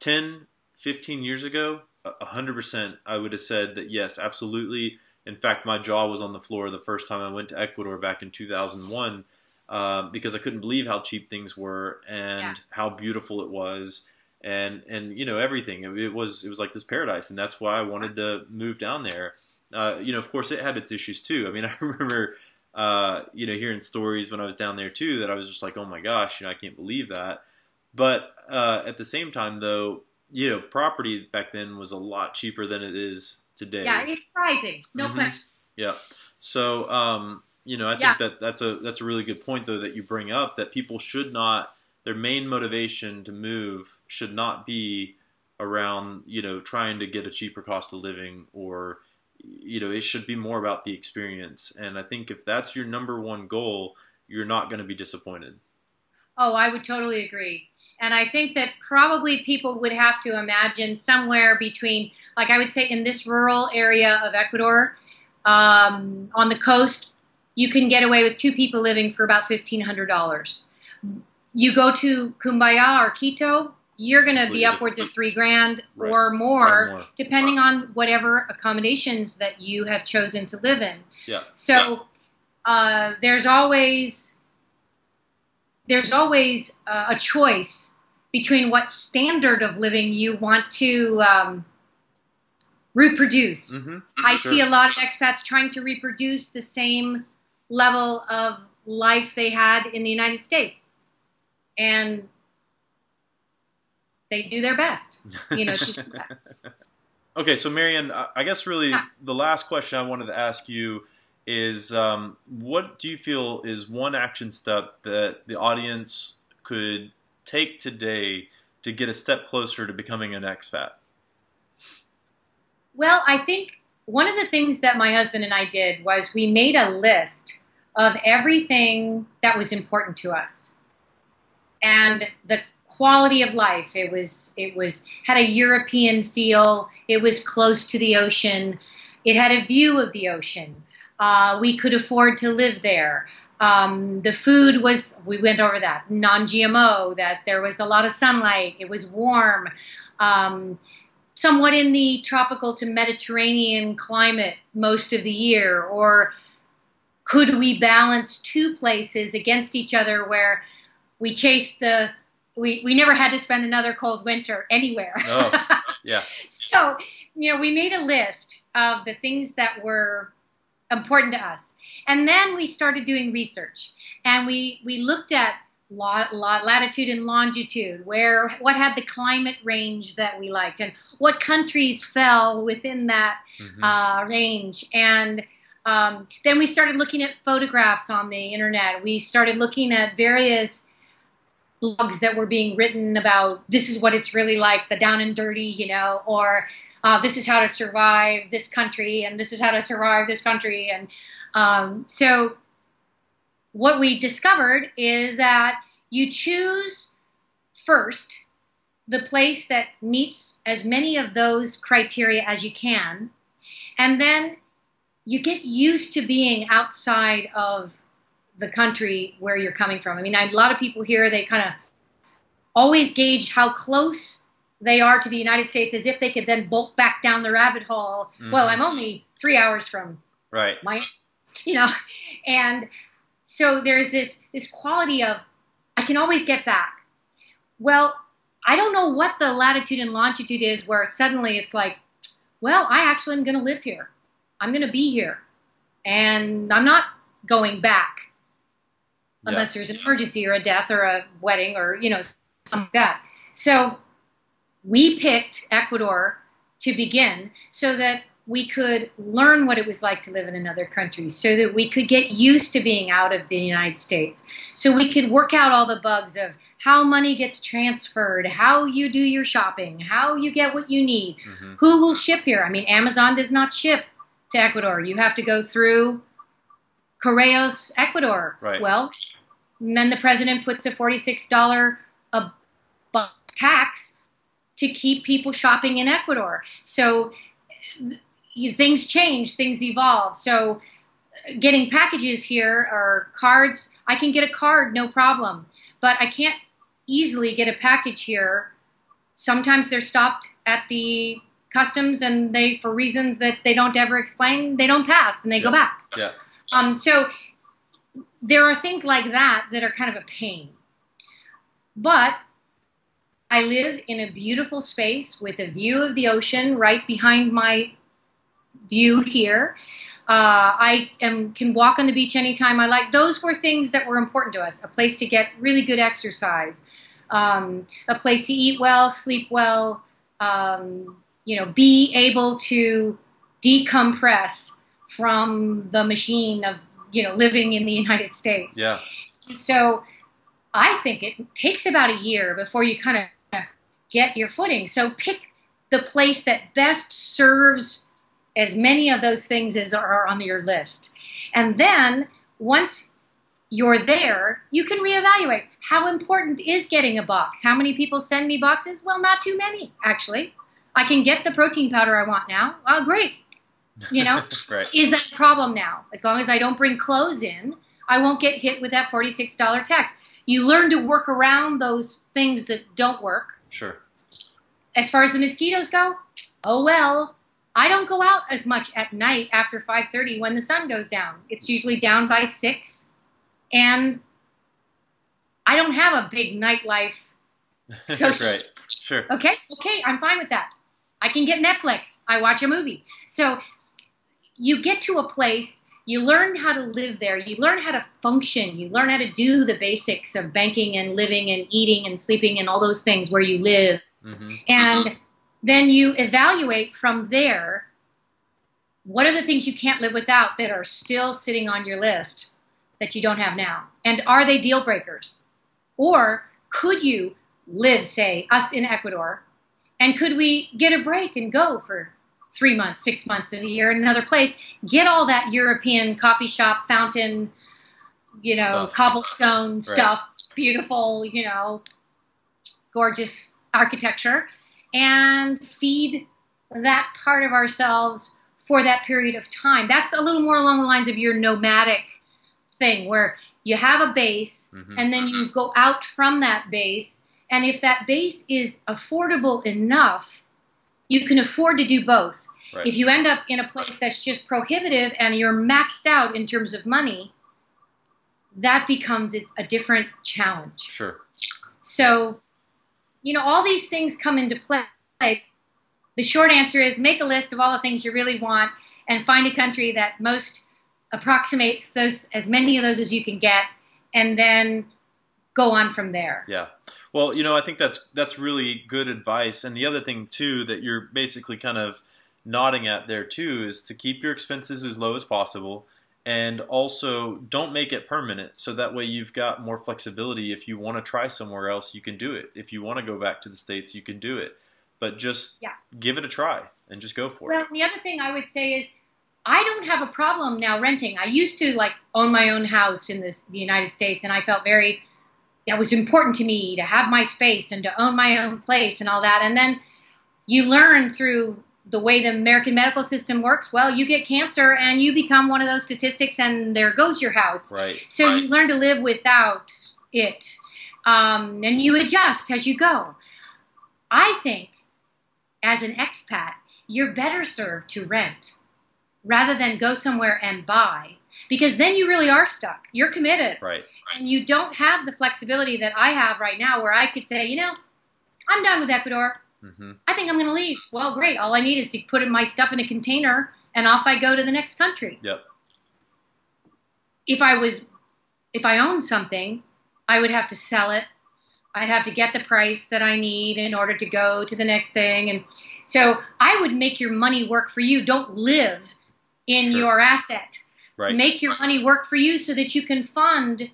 10, 15 years ago, hundred percent, I would have said that yes, absolutely. In fact, my jaw was on the floor the first time I went to Ecuador back in 2001 uh, because I couldn't believe how cheap things were and yeah. how beautiful it was and and you know everything. It was it was like this paradise, and that's why I wanted to move down there. Uh, you know, of course, it had its issues too. I mean, I remember uh, you know hearing stories when I was down there too that I was just like, oh my gosh, you know, I can't believe that. But uh, at the same time, though, you know, property back then was a lot cheaper than it is today. Yeah, it's rising, no mm-hmm. question. Yeah. So, um, you know, I yeah. think that that's a that's a really good point though that you bring up that people should not their main motivation to move should not be around you know trying to get a cheaper cost of living or you know it should be more about the experience. And i think if that's your number one goal you're not going to be disappointed. Oh i would totally agree. And i think that probably people would have to imagine somewhere between like i would say in this rural area of ecuador um, on the coast you can get away with two people living for about $1500 you go to Cumbaya or Quito, you're going to be upwards of three grand right. or more, more, depending on whatever accommodations that you have chosen to live in. Yeah. So uh, there's always there's always uh, a choice between what standard of living you want to um, reproduce. Mm-hmm. I sure. see a lot of expats trying to reproduce the same level of life they had in the United States and they do their best. You know. okay, so Mary Anne, I guess really yeah. the last question I wanted to ask you is, um, what do you feel is one action step that the audience could take today to get a step closer to becoming an expat? Well, I think one of the things that my husband and I did was we made a list of everything that was important to us and the quality of life. It was it was had a European feel. It was close to the ocean. It had a view of the ocean. Uh, we could afford to live there. Um, the food was we went over that non-GMO. That there was a lot of sunlight. It was warm. Um, somewhat in the tropical to Mediterranean climate most of the year, or could we balance two places against each other where we chased the we, we never had to spend another cold winter anywhere. Oh, yeah. so, you know, we made a list of the things that were important to us. And then we started doing research. And we, we looked at lot, lot, latitude and longitude, where what had the climate range that we liked, and what countries fell within that mm-hmm. uh, range. And um, then we started looking at photographs on the internet. We started looking at various blogs that were being written about this is what it's really like, the down and dirty, you know, or uh, this is how to survive this country, and this is how to survive this country, and um, so what we discovered is that you choose first the place that meets as many of those criteria as you can, and then you get used to being outside of the country where you're coming from. I mean, a lot of people here, they kind of always gauge how close they are to the United States as if they could then bolt back down the rabbit hole. Mm-hmm. Well, I'm only three hours from right. my, you know, and so there's this this quality of I can always get back. Well, I don't know what the latitude and longitude is where suddenly it's like, well, I actually am going to live here. I'm going to be here, and I'm not going back unless there's an emergency or a death or a wedding or you know something like that. So we picked Ecuador to begin so that we could learn what it was like to live in another country, so that we could get used to being out of the United States, so we could work out all the bugs of how money gets transferred, how you do your shopping, how you get what you need, mm-hmm. who will ship here. I mean, Amazon does not ship to Ecuador. You have to go through Correos Ecuador. Right. Well, and then the president puts a $46 a tax to keep people shopping in Ecuador. So you, things change, things evolve. So getting packages here or cards, I can get a card, no problem. But I can't easily get a package here. Sometimes they're stopped at the customs and they, for reasons that they don't ever explain, they don't pass and they yeah. go back. Yeah. Um, so there are things like that that are kind of a pain. But I live in a beautiful space with a view of the ocean right behind my view here. Uh, I am, can walk on the beach anytime I like. Those were things that were important to us. A place to get really good exercise, um, a place to eat well, sleep well, um, you know, be able to decompress from the machine of you know living in the United States. Yeah. So I think it takes about a year before you kind of get your footing. So pick the place that best serves as many of those things as are on your list. And then once you're there, you can reevaluate how important is getting a box. How many people send me boxes? Well, not too many, actually. I can get the protein powder I want now. Oh, great. You know, right. is that a problem now? As long as I don't bring clothes in, I won't get hit with that $46 tax. You learn to work around those things that don't work. Sure. As far as the mosquitoes go, oh well. I don't go out as much at night after 5:30 when the sun goes down. It's usually down by 6 and I don't have a big nightlife. So right. Sure. Okay. Okay, I'm fine with that. I can get Netflix. I watch a movie. So you get to a place, you learn how to live there, you learn how to function, you learn how to do the basics of banking and living and eating and sleeping and all those things where you live. Mm-hmm. And then you evaluate from there what are the things you can't live without that are still sitting on your list that you don't have now? And are they deal breakers? Or could you live, say, us in Ecuador, and could we get a break and go for three months, six months, of a year in another place, get all that European coffee shop, fountain, you know, stuff. cobblestone right. stuff, beautiful, you know, gorgeous architecture, and feed that part of ourselves for that period of time. That's a little more along the lines of your nomadic thing where you have a base mm-hmm. and then you go out from that base. And if that base is affordable enough, you can afford to do both. Right. If you end up in a place that's just prohibitive and you're maxed out in terms of money, that becomes a different challenge. Sure. So, you know, all these things come into play. The short answer is make a list of all the things you really want and find a country that most approximates those as many of those as you can get and then go on from there. Yeah. Well, you know, I think that's that's really good advice. And the other thing too that you're basically kind of nodding at there too is to keep your expenses as low as possible and also don't make it permanent so that way you've got more flexibility if you want to try somewhere else you can do it if you want to go back to the states you can do it but just yeah. give it a try and just go for well, it well the other thing i would say is i don't have a problem now renting i used to like own my own house in this the united states and i felt very that was important to me to have my space and to own my own place and all that and then you learn through the way the American medical system works, well, you get cancer and you become one of those statistics, and there goes your house. Right. So right. you learn to live without it, um, and you adjust as you go. I think, as an expat, you're better served to rent rather than go somewhere and buy, because then you really are stuck. You're committed, right? And you don't have the flexibility that I have right now, where I could say, you know, I'm done with Ecuador. Mm-hmm. I think I'm going to leave. Well, great. All I need is to put in my stuff in a container and off I go to the next country. Yep. If I was, if I owned something, I would have to sell it. I'd have to get the price that I need in order to go to the next thing. And so I would make your money work for you. Don't live in sure. your asset. Right. Make your money work for you so that you can fund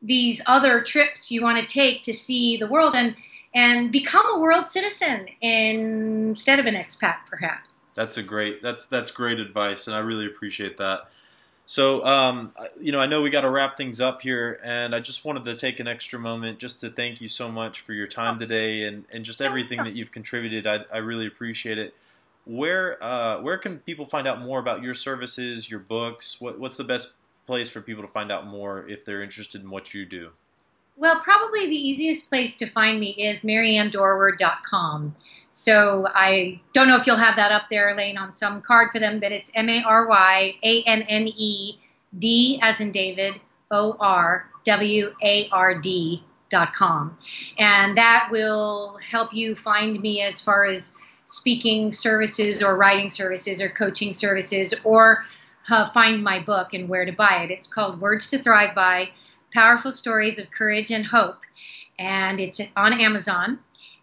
these other trips you want to take to see the world. And and become a world citizen instead of an expat, perhaps. That's a great that's that's great advice, and I really appreciate that. So, um, you know, I know we got to wrap things up here, and I just wanted to take an extra moment just to thank you so much for your time today and, and just everything that you've contributed. I, I really appreciate it. Where uh, where can people find out more about your services, your books? What, what's the best place for people to find out more if they're interested in what you do? Well, probably the easiest place to find me is maryannedorward.com. So I don't know if you'll have that up there, Elaine, on some card for them, but it's M A R Y A N N E D as in David, O R W A R D dot com. And that will help you find me as far as speaking services or writing services or coaching services or uh, find my book and where to buy it. It's called Words to Thrive By powerful stories of courage and hope. And it's on Amazon.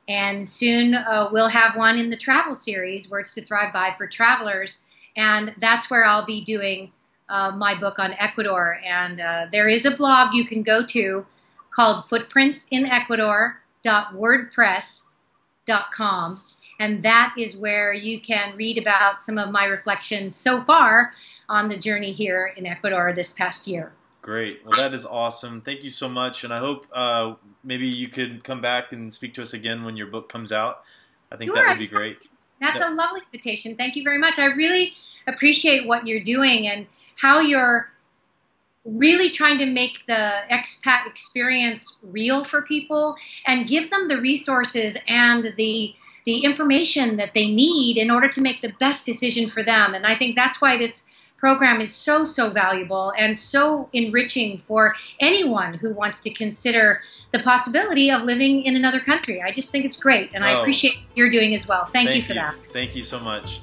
And soon uh, we'll have one in the travel series, Words to Thrive By for travelers. And that's where I'll be doing uh, my book on Ecuador. And uh, there is a blog you can go to called footprintsinecuador.wordpress.com. And that is where you can read about some of my reflections so far on the journey here in Ecuador this past year. Great. Well, that is awesome. Thank you so much, and I hope uh, maybe you could come back and speak to us again when your book comes out. I think sure, that would be great. That's a lovely invitation. Thank you very much. I really appreciate what you're doing and how you're really trying to make the expat experience real for people and give them the resources and the the information that they need in order to make the best decision for them. And I think that's why this program is so, so valuable and so enriching for anyone who wants to consider the possibility of living in another country. I just think it's great, and oh. I appreciate you're doing as well. Thank, Thank you for you. that. Thank you so much.